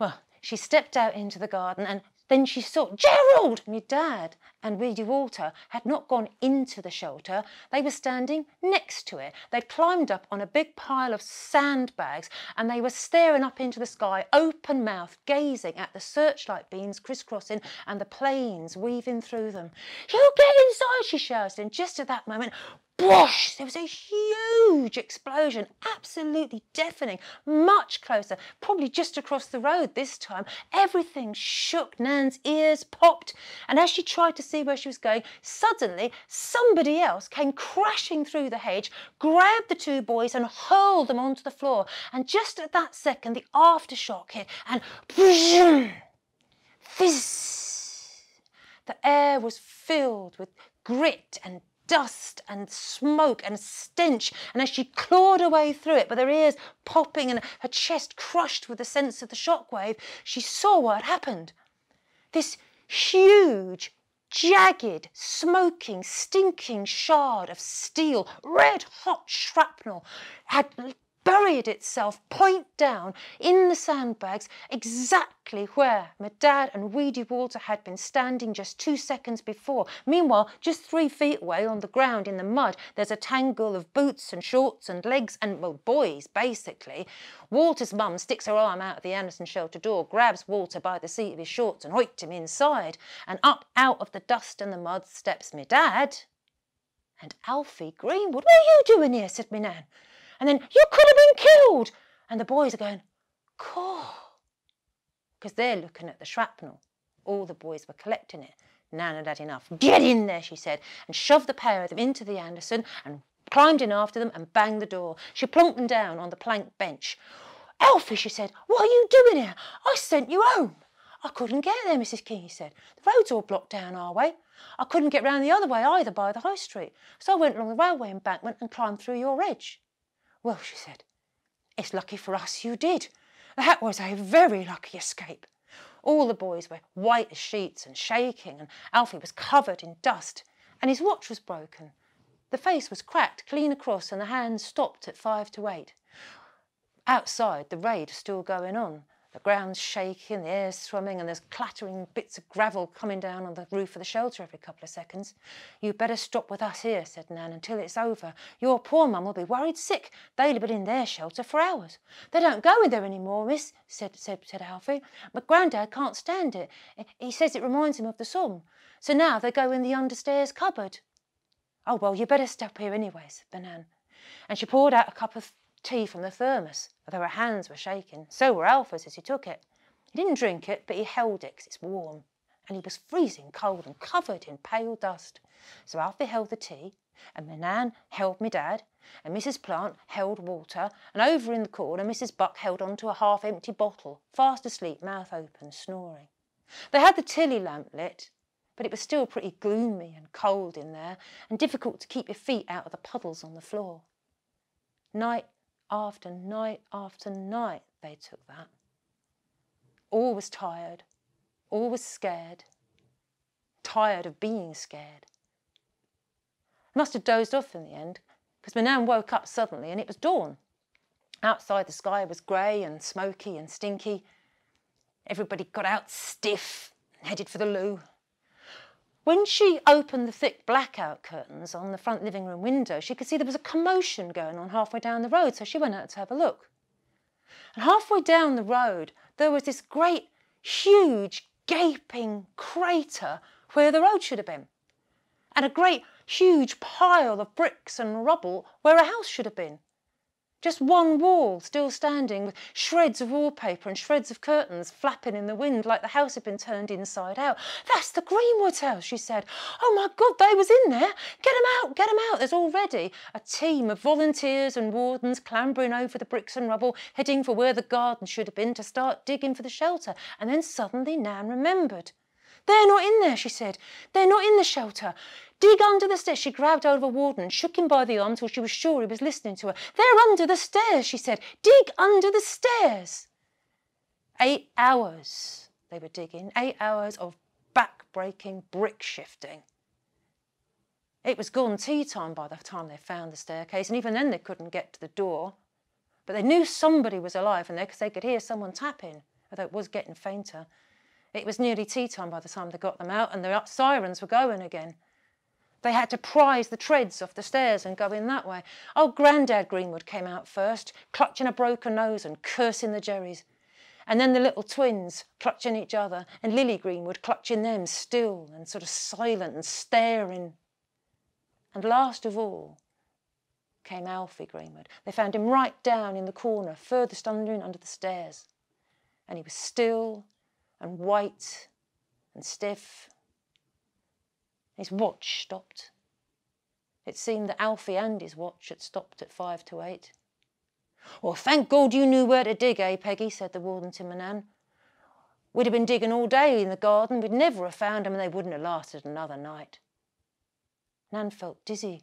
Well, she stepped out into the garden and then she saw Gerald! My dad and Weedy Walter had not gone into the shelter, they were standing next to it. They'd climbed up on a big pile of sandbags and they were staring up into the sky, open mouthed, gazing at the searchlight beams crisscrossing and the planes weaving through them. You get inside, she shouted, and just at that moment, Bosh! There was a huge explosion, absolutely deafening, much closer, probably just across the road this time. Everything shook, Nan's ears popped, and as she tried to see where she was going, suddenly somebody else came crashing through the hedge, grabbed the two boys and hurled them onto the floor. And just at that second, the aftershock hit, and fizz! The air was filled with grit and dust and smoke and stench. And as she clawed her way through it, with her ears popping and her chest crushed with the sense of the shockwave, she saw what had happened. This huge, jagged, smoking, stinking shard of steel, red hot shrapnel, had buried itself point down in the sandbags exactly where my dad and Weedy Walter had been standing just two seconds before. Meanwhile, just three feet away on the ground in the mud, there's a tangle of boots and shorts and legs and, well, boys, basically. Walter's mum sticks her arm out of the Anderson shelter door, grabs Walter by the seat of his shorts and hoiked him inside. And up out of the dust and the mud steps me dad. And Alfie Greenwood, what are you doing here? said me nan. And then, you could have been killed. And the boys are going, cool. Because they're looking at the shrapnel. All the boys were collecting it. Nan had had enough. Get in there, she said, and shoved the pair of them into the Anderson and climbed in after them and banged the door. She plonked them down on the plank bench. Alfie, she said, what are you doing here? I sent you home. I couldn't get there, Mrs. King, he said. The road's all blocked down our way. I couldn't get round the other way either by the high street. So I went along the railway embankment and climbed through your edge. Well, she said, it's lucky for us you did. That was a very lucky escape. All the boys were white as sheets and shaking, and Alfie was covered in dust, and his watch was broken. The face was cracked clean across, and the hands stopped at five to eight. Outside, the raid is still going on. The ground's shaking, the air's swimming, and there's clattering bits of gravel coming down on the roof of the shelter every couple of seconds. You'd better stop with us here, said Nan, until it's over. Your poor mum will be worried sick. They'll have been in their shelter for hours. They don't go in there any more, miss, said, said, said Alfie. But Grandad can't stand it. He says it reminds him of the Somme. So now they go in the understairs cupboard. Oh, well, you better stop here anyway, said Nan. And she poured out a cup of tea from the thermos, although her hands were shaking. So were Alfie's as he took it. He didn't drink it, but he held it because it's warm. And he was freezing cold and covered in pale dust. So Alfie held the tea, and Manan held me dad, and Mrs. Plant held Walter, and over in the corner Mrs. Buck held on to a half-empty bottle, fast asleep, mouth open, snoring. They had the tilly lamp lit, but it was still pretty gloomy and cold in there, and difficult to keep your feet out of the puddles on the floor. Night after night after night they took that. All was tired, all was scared, tired of being scared. I must have dozed off in the end, because my nan woke up suddenly and it was dawn. Outside the sky was grey and smoky and stinky. Everybody got out stiff and headed for the loo. When she opened the thick blackout curtains on the front living room window, she could see there was a commotion going on halfway down the road, so she went out to have a look. And halfway down the road, there was this great, huge, gaping crater where the road should have been, and a great, huge pile of bricks and rubble where a house should have been. Just one wall still standing with shreds of wallpaper and shreds of curtains flapping in the wind like the house had been turned inside out. That's the Greenwood house, she said. Oh my God, they was in there. Get 'em out, get 'em out. There's already a team of volunteers and wardens clambering over the bricks and rubble, heading for where the garden should have been to start digging for the shelter. And then suddenly Nan remembered. They're not in there, she said. They're not in the shelter. Dig under the stairs. She grabbed hold of a warden and shook him by the arm till she was sure he was listening to her. They're under the stairs, she said. Dig under the stairs. Eight hours they were digging, eight hours of back-breaking brick shifting. It was gone tea time by the time they found the staircase, and even then they couldn't get to the door. But they knew somebody was alive in there because they could hear someone tapping, although it was getting fainter. It was nearly tea time by the time they got them out, and the sirens were going again. They had to prise the treads off the stairs and go in that way. Oh, Old Grandad Greenwood came out first, clutching a broken nose and cursing the Jerrys. And then the little twins clutching each other, and Lily Greenwood clutching them, still and sort of silent and staring. And last of all came Alfie Greenwood. They found him right down in the corner, furthest under, under the stairs. And he was still and white and stiff his watch stopped. It seemed that Alfie and his watch had stopped at five to eight. Well, thank God you knew where to dig, eh, Peggy, said the warden to Manan. We'd have been digging all day in the garden. We'd never have found them and they wouldn't have lasted another night. Nan felt dizzy,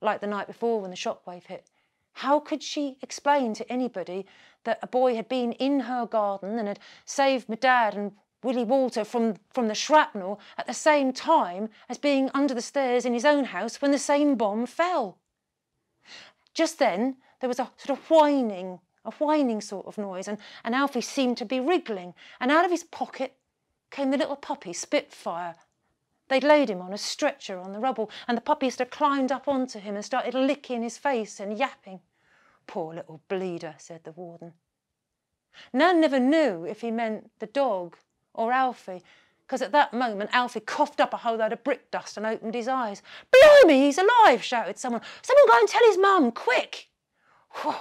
like the night before when the shockwave hit. How could she explain to anybody that a boy had been in her garden and had saved my dad and Willie Walter from, from the shrapnel at the same time as being under the stairs in his own house when the same bomb fell. Just then, there was a sort of whining, a whining sort of noise, and, and Alfie seemed to be wriggling. And out of his pocket came the little puppy, Spitfire. They'd laid him on a stretcher on the rubble, and the puppy had climbed up onto him and started licking his face and yapping. Poor little bleeder, said the warden. Nan never knew if he meant the dog or Alfie, because at that moment Alfie coughed up a whole load of brick dust and opened his eyes. Blimey, he's alive, shouted someone. Someone go and tell his mum, quick. Whew,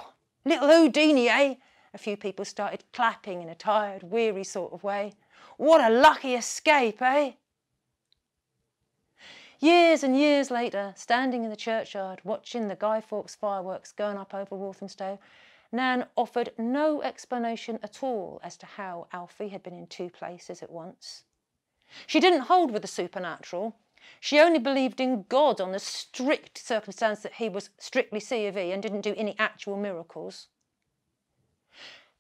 little Houdini, eh? A few people started clapping in a tired, weary sort of way. What a lucky escape, eh? Years and years later, standing in the churchyard watching the Guy Fawkes fireworks going up over Walthamstow, Nan offered no explanation at all as to how Alfie had been in two places at once. She didn't hold with the supernatural. She only believed in God on the strict circumstance that he was strictly C of E and didn't do any actual miracles.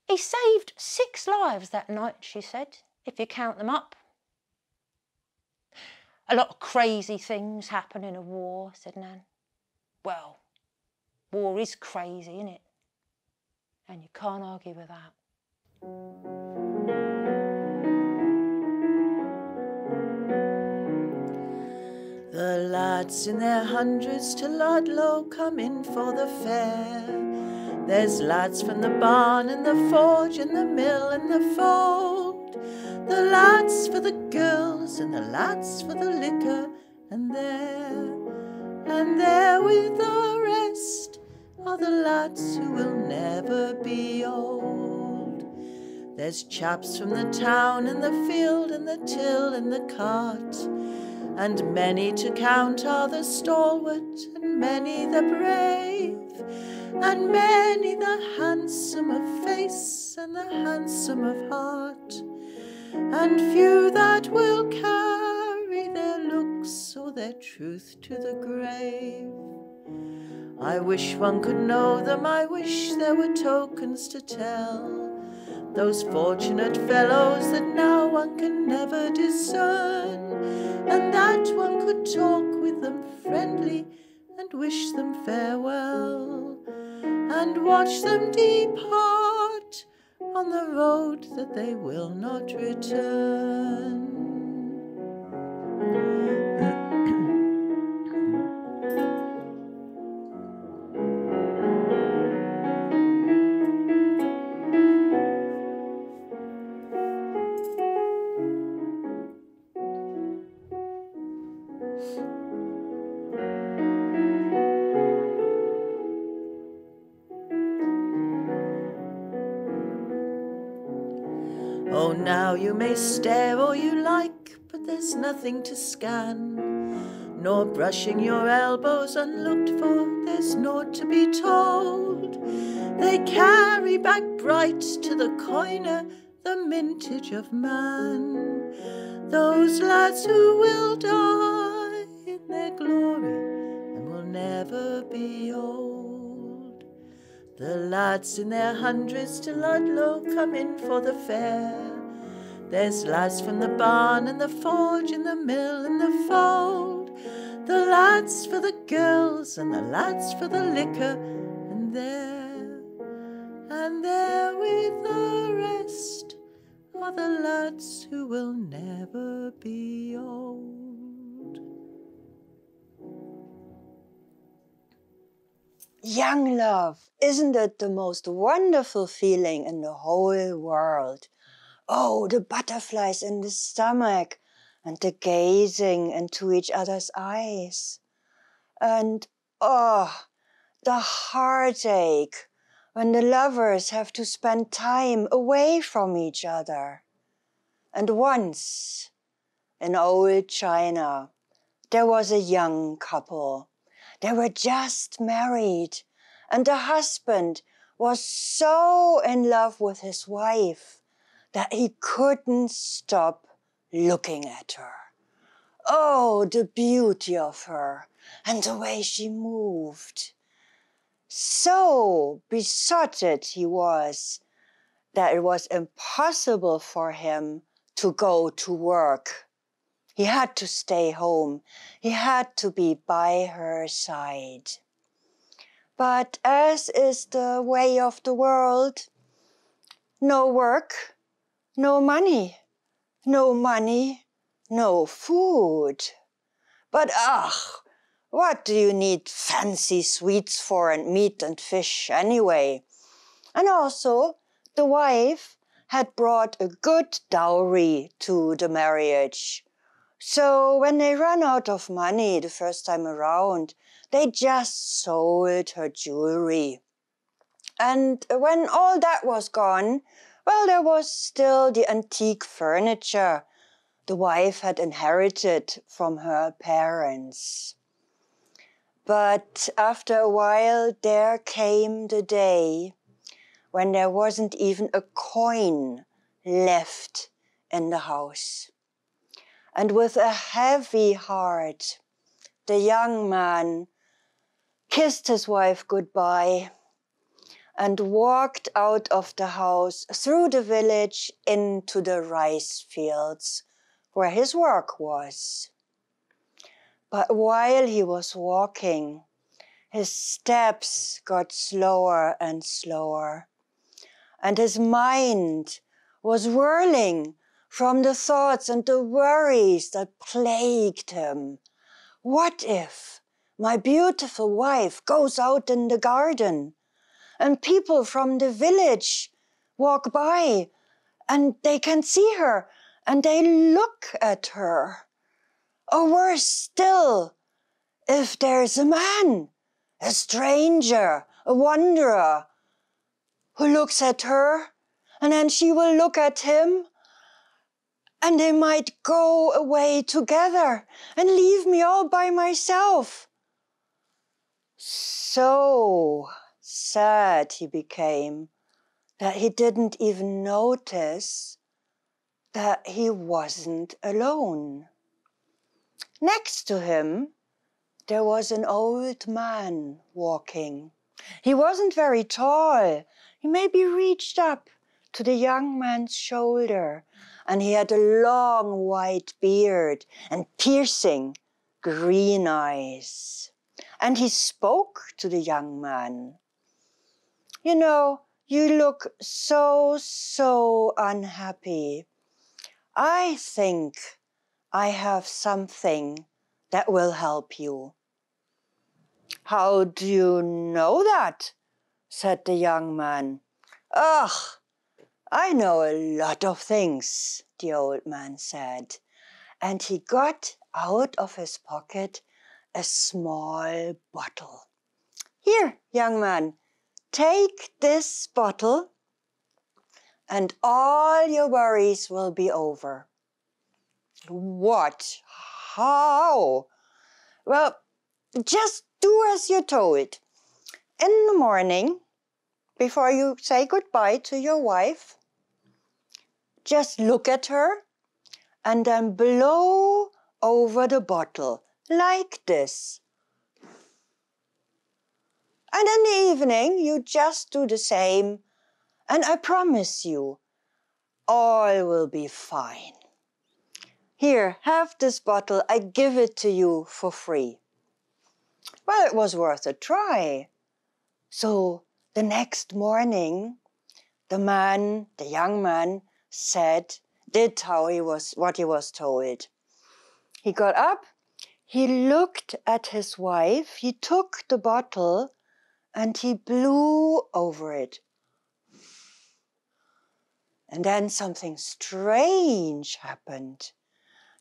He saved six lives that night, she said, if you count them up. A lot of crazy things happen in a war, said Nan. Well, war is crazy, isn't it? And you can't argue with that. The lads in their hundreds to Ludlow come in for the fair. There's lads from the barn and the forge and the mill and the fold. The lads for the girls and the lads for the liquor. And there, and there with the rest are the lads who will never be old. There's chaps from the town and the field and the till and the cart. And many to count are the stalwart, and many the brave, and many the handsome of face and the handsome of heart, and few that will carry their looks or their truth to the grave. I wish one could know them, I wish there were tokens to tell. Those fortunate fellows that now one can never discern and that one could talk with them friendly and wish them farewell, and watch them depart on the road that they will not return. Stare all you like, but there's nothing to scan. Nor brushing your elbows unlooked for, there's naught to be told. They carry back bright to the coiner the mintage of man. Those lads who will die in their glory and will never be old. The lads in their hundreds to Ludlow come in for the fair. There's lads from the barn and the forge and the mill and the fold. The lads for the girls and the lads for the liquor. And there, and there with the rest are the lads who will never be old. Young love, isn't it the most wonderful feeling in the whole world? Oh, the butterflies in the stomach and the gazing into each other's eyes. And oh, the heartache when the lovers have to spend time away from each other. And once in old China, there was a young couple. They were just married, and the husband was so in love with his wife that he couldn't stop looking at her. Oh, the beauty of her and the way she moved. So besotted he was that it was impossible for him to go to work. He had to stay home. He had to be by her side. But as is the way of the world, no work, no money, no money, no food. But ah, what do you need fancy sweets for and meat and fish anyway? And also, the wife had brought a good dowry to the marriage. So when they ran out of money the first time around, they just sold her jewelry. And when all that was gone, well, there was still the antique furniture the wife had inherited from her parents. But after a while, there came the day when there wasn't even a coin left in the house. And with a heavy heart, the young man kissed his wife goodbye and walked out of the house through the village into the rice fields where his work was. But while he was walking, his steps got slower and slower, and his mind was whirling from the thoughts and the worries that plagued him. What if my beautiful wife goes out in the garden and people from the village walk by and they can see her and they look at her. Or worse still, if there's a man, a stranger, a wanderer, who looks at her, and then she will look at him, and they might go away together and leave me all by myself. So sad he became that he didn't even notice that he wasn't alone. Next to him, there was an old man walking. He wasn't very tall. He maybe reached up to the young man's shoulder, and he had a long white beard and piercing green eyes. And he spoke to the young man. You know, you look so, so unhappy. I think I have something that will help you. How do you know that? said the young man. Ugh, I know a lot of things, the old man said. And he got out of his pocket a small bottle. Here, young man, take this bottle and all your worries will be over. What? How? Well, just do as you're told. In the morning, before you say goodbye to your wife, just look at her and then blow over the bottle like this. And in the evening, you just do the same and I promise you, all will be fine. Here, have this bottle. I give it to you for free. Well, it was worth a try. So the next morning, the man, the young man, said, did how he was, what he was told. He got up, he looked at his wife, he took the bottle, and he blew over it. And then something strange happened.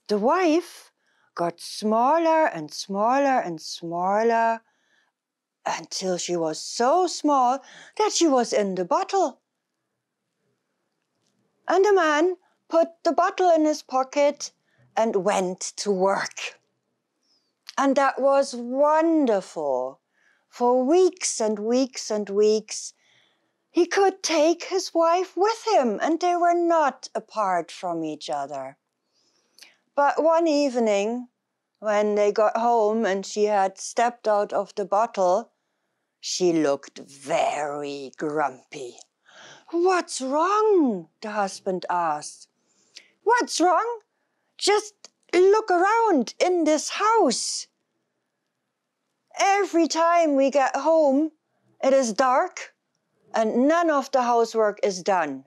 The wife got smaller and smaller and smaller until she was so small that she was in the bottle. And the man put the bottle in his pocket and went to work. And that was wonderful. For weeks and weeks and weeks, he could take his wife with him, and they were not apart from each other. But one evening, when they got home and she had stepped out of the bottle, she looked very grumpy. What's wrong? the husband asked. What's wrong? Just look around in this house. Every time we get home, it is dark and none of the housework is done.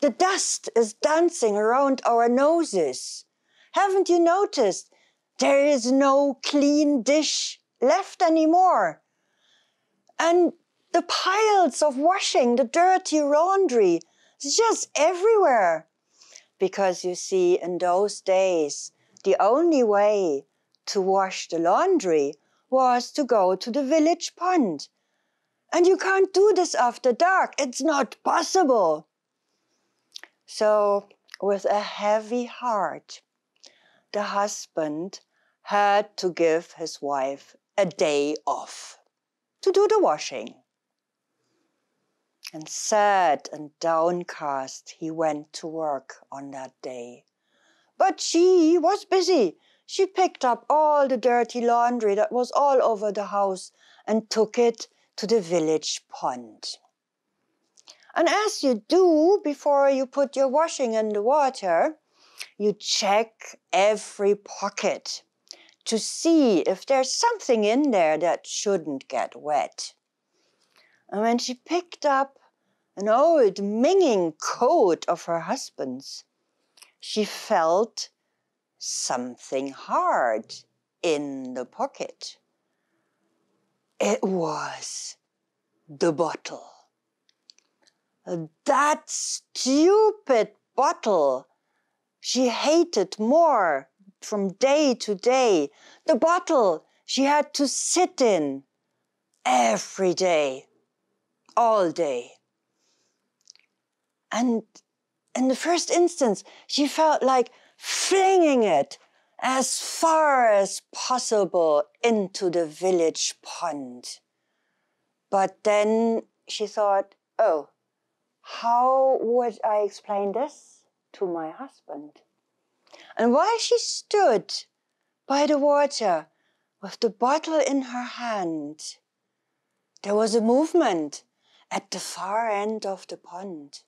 The dust is dancing around our noses. Haven't you noticed? There is no clean dish left anymore. And the piles of washing, the dirty laundry, it's just everywhere. Because you see, in those days, the only way to wash the laundry was to go to the village pond. And you can't do this after dark. It's not possible. So, with a heavy heart, the husband had to give his wife a day off to do the washing. And sad and downcast, he went to work on that day. But she was busy. She picked up all the dirty laundry that was all over the house and took it to the village pond. And as you do before you put your washing in the water, you check every pocket to see if there's something in there that shouldn't get wet. And when she picked up an old minging coat of her husband's, she felt something hard in the pocket. It was the bottle. That stupid bottle she hated more from day to day. The bottle she had to sit in every day, all day. And in the first instance, she felt like flinging it as far as possible into the village pond. But then she thought, oh, how would I explain this to my husband? And while she stood by the water with the bottle in her hand, there was a movement at the far end of the pond.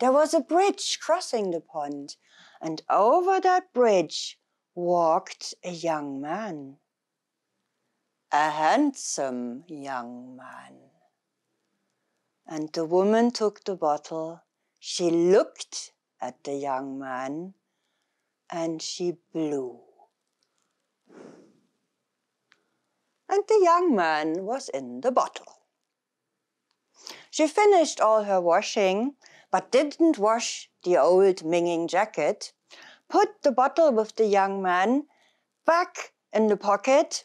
There was a bridge crossing the pond, and over that bridge walked a young man. A handsome young man. And the woman took the bottle. She looked at the young man and she blew. And the young man was in the bottle. She finished all her washing but didn't wash the old minging jacket, put the bottle with the young man back in the pocket,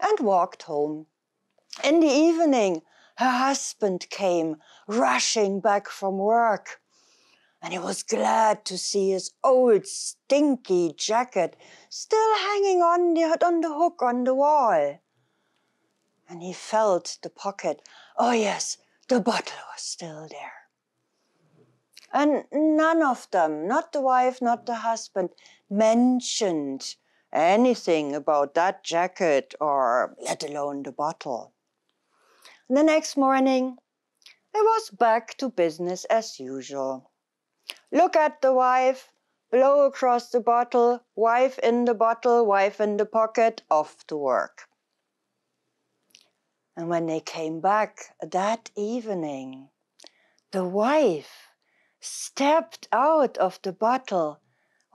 and walked home. In the evening, her husband came rushing back from work, and he was glad to see his old stinky jacket still hanging on the, on the hook on the wall. And he felt the pocket. Oh, yes, the bottle was still there. And none of them, not the wife, not the husband, mentioned anything about that jacket or let alone the bottle. The next morning, it was back to business as usual. Look at the wife, blow across the bottle, wife in the bottle, wife in the pocket, off to work. And when they came back that evening, the wife stepped out of the bottle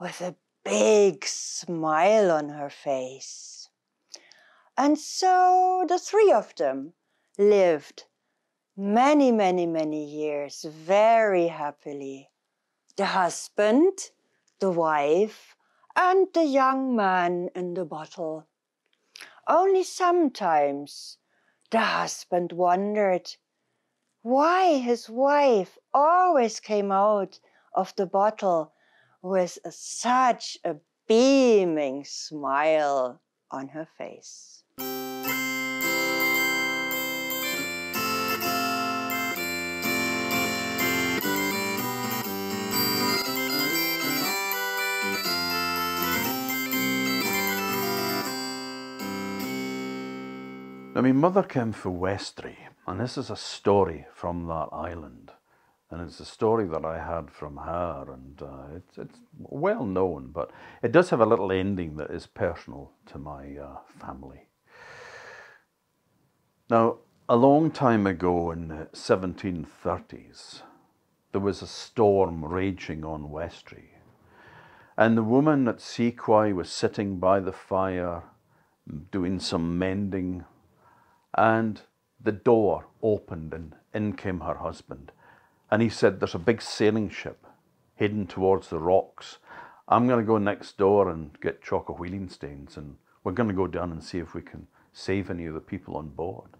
with a big smile on her face. And so the three of them lived many, many, many years very happily. The husband, the wife, and the young man in the bottle. Only sometimes the husband wondered why his wife always came out of the bottle with such a beaming smile on her face. Now, my mother came from Westray, and this is a story from that island. And it's a story that I had from her, and uh, it's, it's well known, but it does have a little ending that is personal to my uh, family. Now, a long time ago in the 1730s, there was a storm raging on Westray, And the woman at Sequoia was sitting by the fire doing some mending, and the door opened and in came her husband. And he said, There's a big sailing ship heading towards the rocks. I'm going to go next door and get chalk of wheeling stains, and we're going to go down and see if we can save any of the people on board.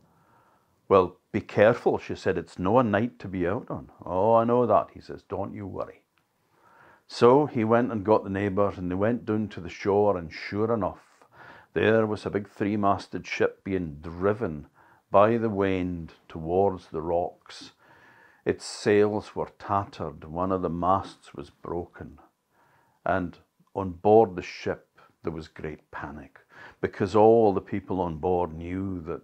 Well, be careful, she said. It's no a night to be out on. Oh, I know that, he says. Don't you worry. So he went and got the neighbours, and they went down to the shore, and sure enough, there was a big three masted ship being driven by the wind towards the rocks. Its sails were tattered, one of the masts was broken, and on board the ship there was great panic because all the people on board knew that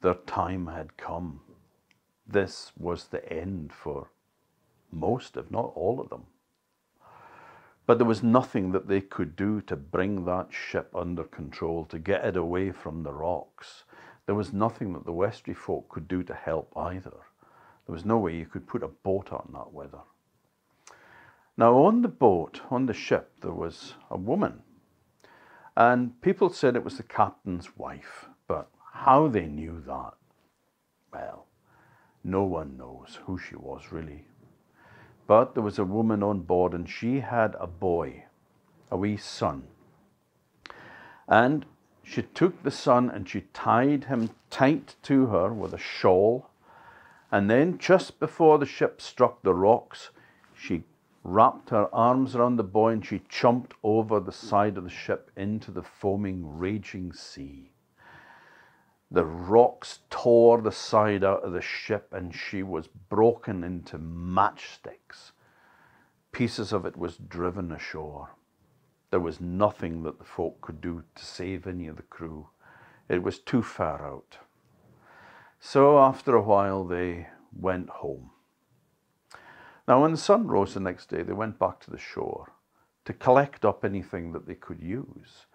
their time had come. This was the end for most, if not all of them. But there was nothing that they could do to bring that ship under control, to get it away from the rocks. There was nothing that the Westray folk could do to help either. There was no way you could put a boat on that weather. Now, on the boat, on the ship, there was a woman. And people said it was the captain's wife. But how they knew that, well, no one knows who she was really. But there was a woman on board and she had a boy, a wee son. And she took the son and she tied him tight to her with a shawl. And then, just before the ship struck the rocks, she wrapped her arms around the boy and she jumped over the side of the ship into the foaming, raging sea. The rocks tore the side out of the ship and she was broken into matchsticks. Pieces of it was driven ashore. There was nothing that the folk could do to save any of the crew. It was too far out. So after a while they went home. Now when the sun rose the next day, they went back to the shore to collect up anything that they could use.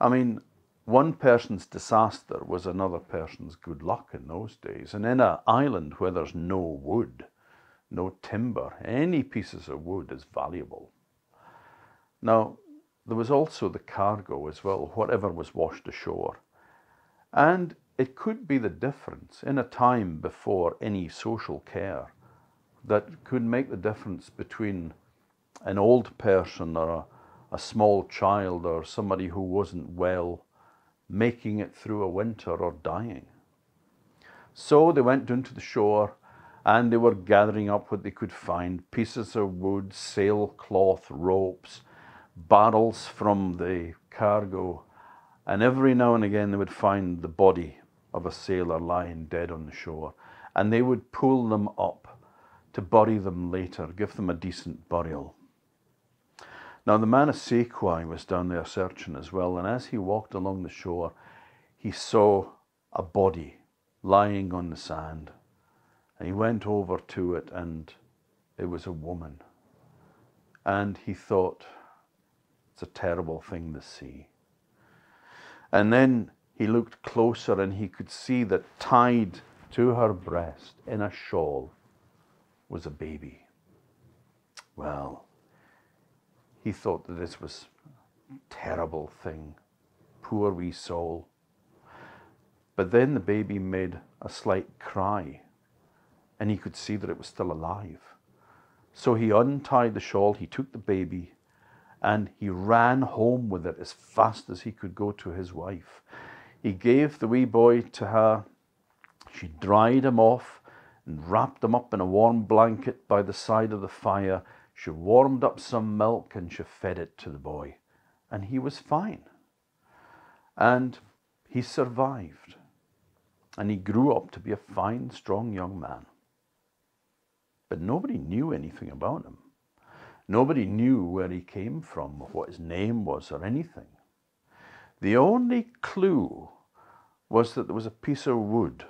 I mean, one person's disaster was another person's good luck in those days. And in an island where there's no wood, no timber, any pieces of wood is valuable. Now, there was also the cargo as well, whatever was washed ashore. And it could be the difference in a time before any social care that could make the difference between an old person or a, a small child or somebody who wasn't well making it through a winter or dying. So they went down to the shore and they were gathering up what they could find pieces of wood, sailcloth, ropes, barrels from the cargo, and every now and again they would find the body of a sailor lying dead on the shore, and they would pull them up to bury them later, give them a decent burial. Now, the man of Sequoia was down there searching as well, and as he walked along the shore, he saw a body lying on the sand. And he went over to it, and it was a woman. And he thought, it's a terrible thing to see. And then he looked closer, and he could see that tied to her breast in a shawl was a baby. Well, he thought that this was a terrible thing. Poor wee soul. But then the baby made a slight cry, and he could see that it was still alive. So he untied the shawl, he took the baby, and he ran home with it as fast as he could go to his wife. He gave the wee boy to her. She dried him off and wrapped him up in a warm blanket by the side of the fire she warmed up some milk and she fed it to the boy, and he was fine. And he survived. And he grew up to be a fine, strong young man. But nobody knew anything about him. Nobody knew where he came from, or what his name was, or anything. The only clue was that there was a piece of wood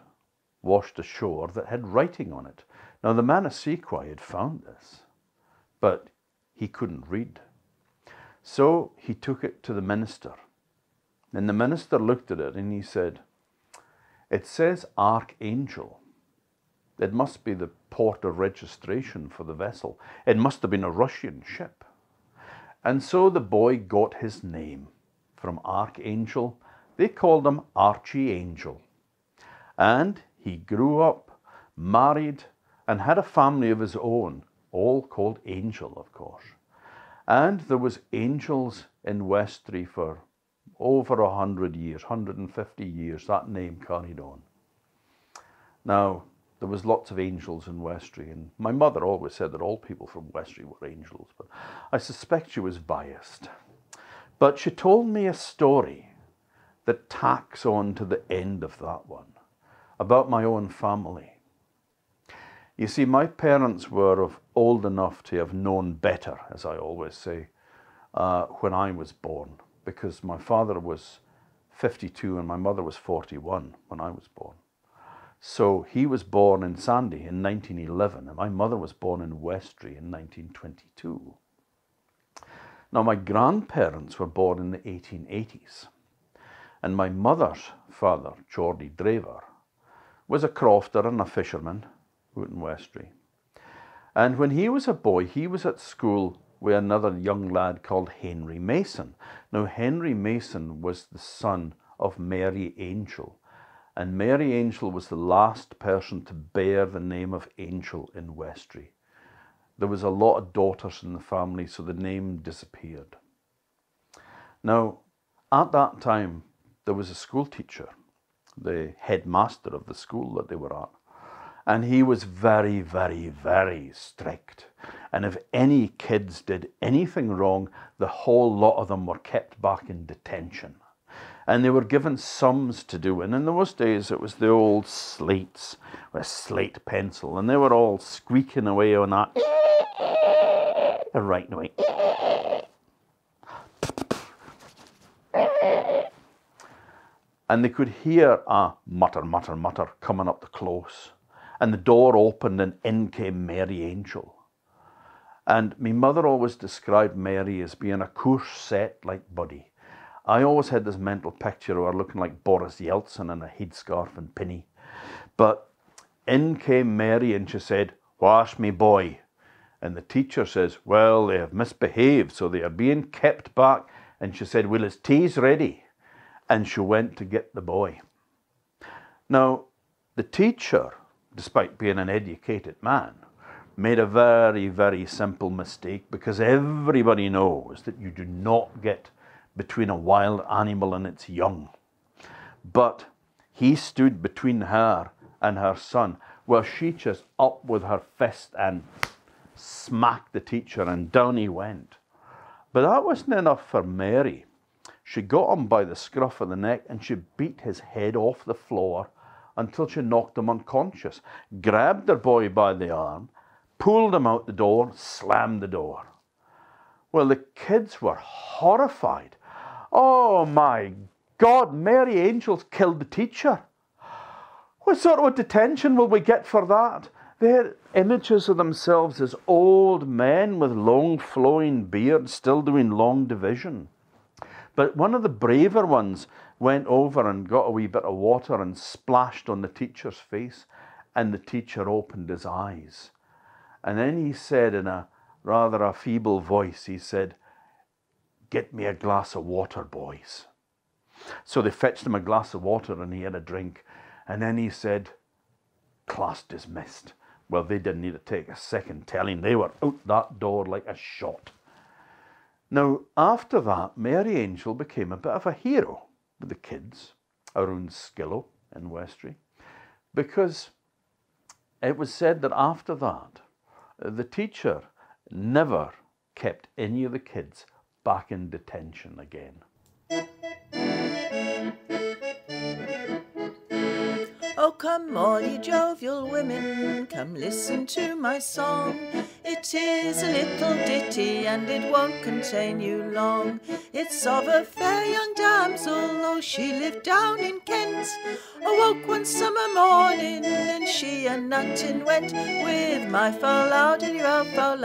washed ashore that had writing on it. Now, the man of Sequoia had found this but he couldn't read. So he took it to the minister. And the minister looked at it and he said, It says Archangel. It must be the port of registration for the vessel. It must have been a Russian ship. And so the boy got his name from Archangel. They called him Archie Angel. And he grew up, married, and had a family of his own, all called Angel, of course. And there was angels in Westray for over a hundred years, 150 years, that name carried on. Now, there was lots of angels in Westray, and my mother always said that all people from Westray were angels, but I suspect she was biased. But she told me a story that tacks on to the end of that one about my own family. You see, my parents were of old enough to have known better, as I always say, uh, when I was born, because my father was 52 and my mother was 41 when I was born. So he was born in Sanday in 1911, and my mother was born in Westray in 1922. Now, my grandparents were born in the 1880s, and my mother's father, Geordie Draver, was a crofter and a fisherman out in Westray. And when he was a boy, he was at school with another young lad called Henry Mason. Now, Henry Mason was the son of Mary Angel, and Mary Angel was the last person to bear the name of Angel in Westray. There was a lot of daughters in the family, so the name disappeared. Now, at that time, there was a school teacher, the headmaster of the school that they were at, and he was very, very, very strict. And if any kids did anything wrong, the whole lot of them were kept back in detention. And they were given sums to do. And in those days, it was the old slates with a slate pencil, and they were all squeaking away on that, writing away. And they could hear a mutter, mutter, mutter coming up the close and the door opened and in came Mary Angel. And my mother always described Mary as being a course set like Buddy. I always had this mental picture of her looking like Boris Yeltsin in a headscarf and pinny. But in came Mary and she said, Wash me boy. And the teacher says, Well, they have misbehaved, so they are being kept back. And she said, Well, his tea's ready. And she went to get the boy. Now, the teacher despite being an educated man, made a very, very simple mistake because everybody knows that you do not get between a wild animal and its young. But he stood between her and her son, where she just up with her fist and smacked the teacher, and down he went. But that wasn't enough for Mary. She got him by the scruff of the neck and she beat his head off the floor until she knocked him unconscious, grabbed her boy by the arm, pulled him out the door, slammed the door. Well, the kids were horrified. Oh my God, Mary Angels killed the teacher. What sort of detention will we get for that? They're images of themselves as old men with long flowing beards still doing long division. But one of the braver ones went over and got a wee bit of water and splashed on the teacher's face, and the teacher opened his eyes. And then he said in a rather a feeble voice, he said, Get me a glass of water, boys. So they fetched him a glass of water and he had a drink. And then he said, Class dismissed. Well, they didn't need to take a second telling. They were out that door like a shot. Now, after that, Mary Angel became a bit of a hero with the kids around Skillow in Westray because it was said that after that, uh, the teacher never kept any of the kids back in detention again. Oh, come, all ye jovial women, come listen to my song. It is a little ditty and it won't contain you long. It's of a fair young damsel, oh, she lived down in Kent. Awoke one summer morning and she a nutting went with my fowl diddy row, fowl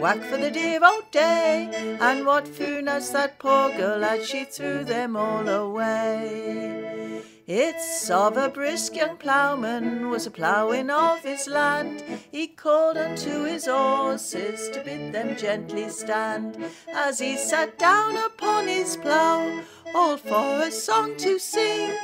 whack for the dear old day. And what foo that poor girl had, she threw them all away. It's of a brisk young ploughman was a ploughing of his land. He called unto his horses to bid them gently stand. As he sat down upon his plough, all for a song to sing.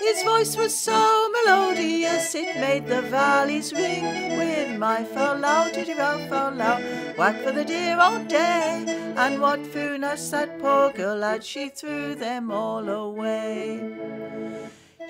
His voice was so melodious it made the valleys ring. With my furlough, titty row, furlough, whack for the dear old day. And what funes that poor girl had, she threw them all away.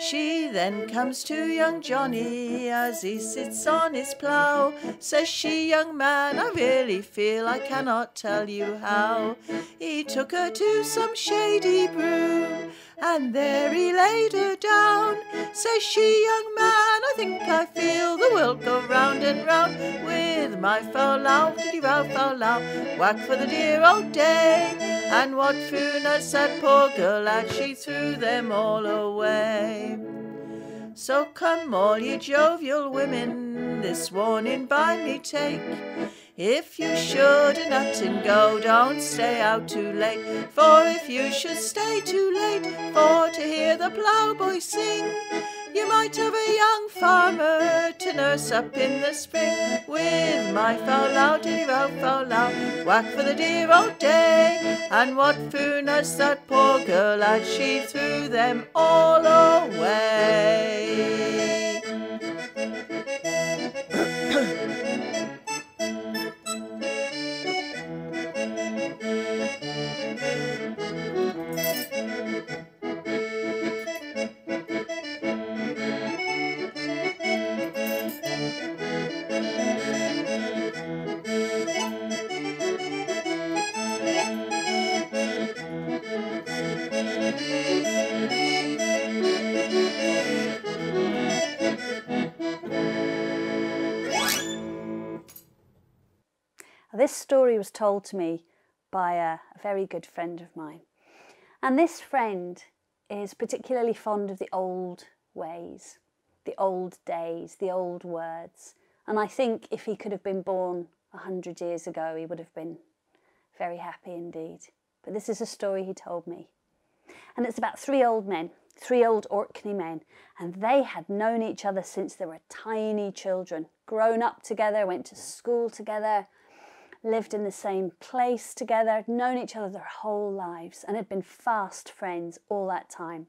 She then comes to young Johnny as he sits on his plough. Says she, young man, I really feel I cannot tell you how. He took her to some shady broom and there he laid her down. Says she, young man, I think I feel the world go round and round with my furlough, diddy row, furlough, whack for the dear old day. And what funes that poor girl had, she threw them all away. So come all ye jovial women, this warning by me take. If you should a nut and go, don't stay out too late. For if you should stay too late for to hear the ploughboy sing, you might have a young farmer to nurse up in the spring. With my furlough, diddy row, furlough, whack for the dear old day. And what funes that poor girl had, she threw them all away. Told to me by a, a very good friend of mine. And this friend is particularly fond of the old ways, the old days, the old words. And I think if he could have been born a hundred years ago, he would have been very happy indeed. But this is a story he told me. And it's about three old men, three old Orkney men, and they had known each other since they were tiny children, grown up together, went to school together, lived in the same place together, known each other their whole lives, and had been fast friends all that time.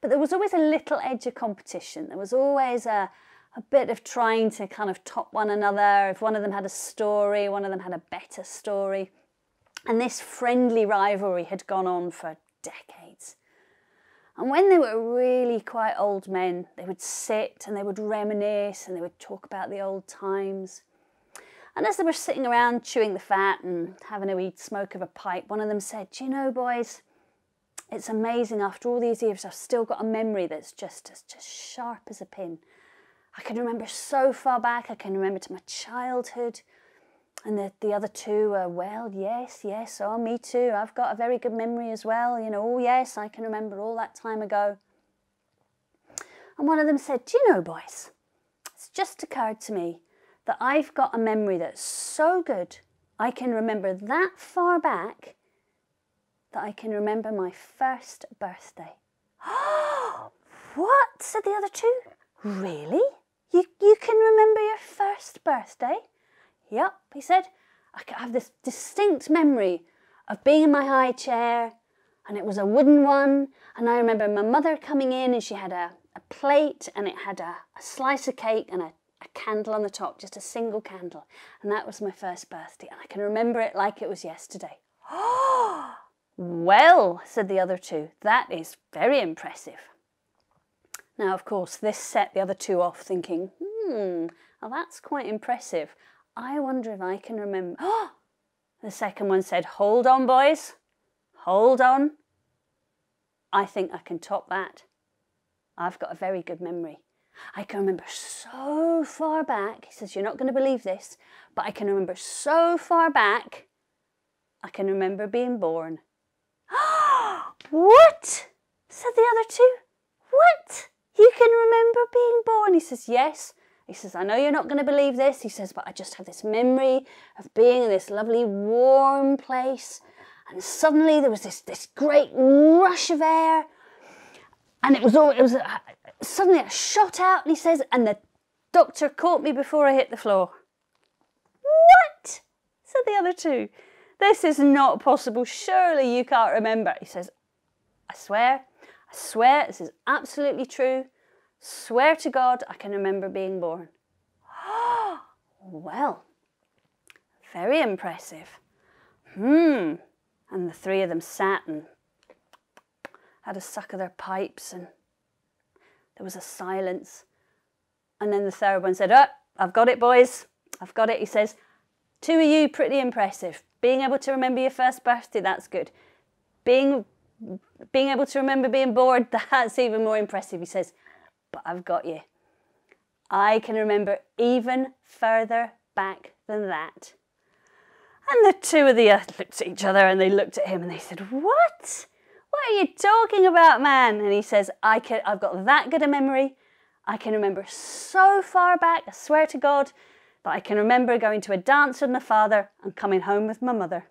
But there was always a little edge of competition. There was always a, a bit of trying to kind of top one another. If one of them had a story, one of them had a better story. And this friendly rivalry had gone on for decades. And when they were really quite old men, they would sit and they would reminisce and they would talk about the old times. And as they were sitting around chewing the fat and having a wee smoke of a pipe, one of them said, Do you know, boys, it's amazing after all these years, I've still got a memory that's just as just sharp as a pin. I can remember so far back, I can remember to my childhood. And the, the other two are, well, yes, yes, oh, me too. I've got a very good memory as well. You know, oh, yes, I can remember all that time ago. And one of them said, Do you know, boys, it's just occurred to me that I've got a memory that's so good, I can remember that far back that I can remember my first birthday. what? said the other two. Really? You, you can remember your first birthday? Yep, he said. I have this distinct memory of being in my high chair, and it was a wooden one. And I remember my mother coming in, and she had a, a plate, and it had a, a slice of cake and a a candle on the top, just a single candle. And that was my first birthday. And I can remember it like it was yesterday. Well, said the other two, that is very impressive. Now, of course, this set the other two off thinking, hmm, well, that's quite impressive. I wonder if I can remember. The second one said, hold on, boys, hold on. I think I can top that. I've got a very good memory. I can remember so far back. He says, You're not going to believe this, but I can remember so far back. I can remember being born. what? said the other two. What? You can remember being born? He says, Yes. He says, I know you're not going to believe this. He says, but I just have this memory of being in this lovely warm place. And suddenly there was this, this great rush of air. And it was all, it was, uh, suddenly I shot out and he says, and the doctor caught me before I hit the floor. What? said the other two. This is not possible. Surely you can't remember. He says, I swear, I swear, this is absolutely true. Swear to God, I can remember being born. well, very impressive. Hmm. And the three of them sat and had a suck of their pipes, and there was a silence. And then the third one said, Oh, I've got it, boys. I've got it. He says, Two of you, pretty impressive. Being able to remember your first birthday, that's good. Being being able to remember being bored, that's even more impressive. He says, But I've got you. I can remember even further back than that. And the two of the looked at each other and they looked at him and they said, What? What are you talking about, man? And he says, I can, I've got that good a memory. I can remember so far back, I swear to God, that I can remember going to a dance with my father and coming home with my mother.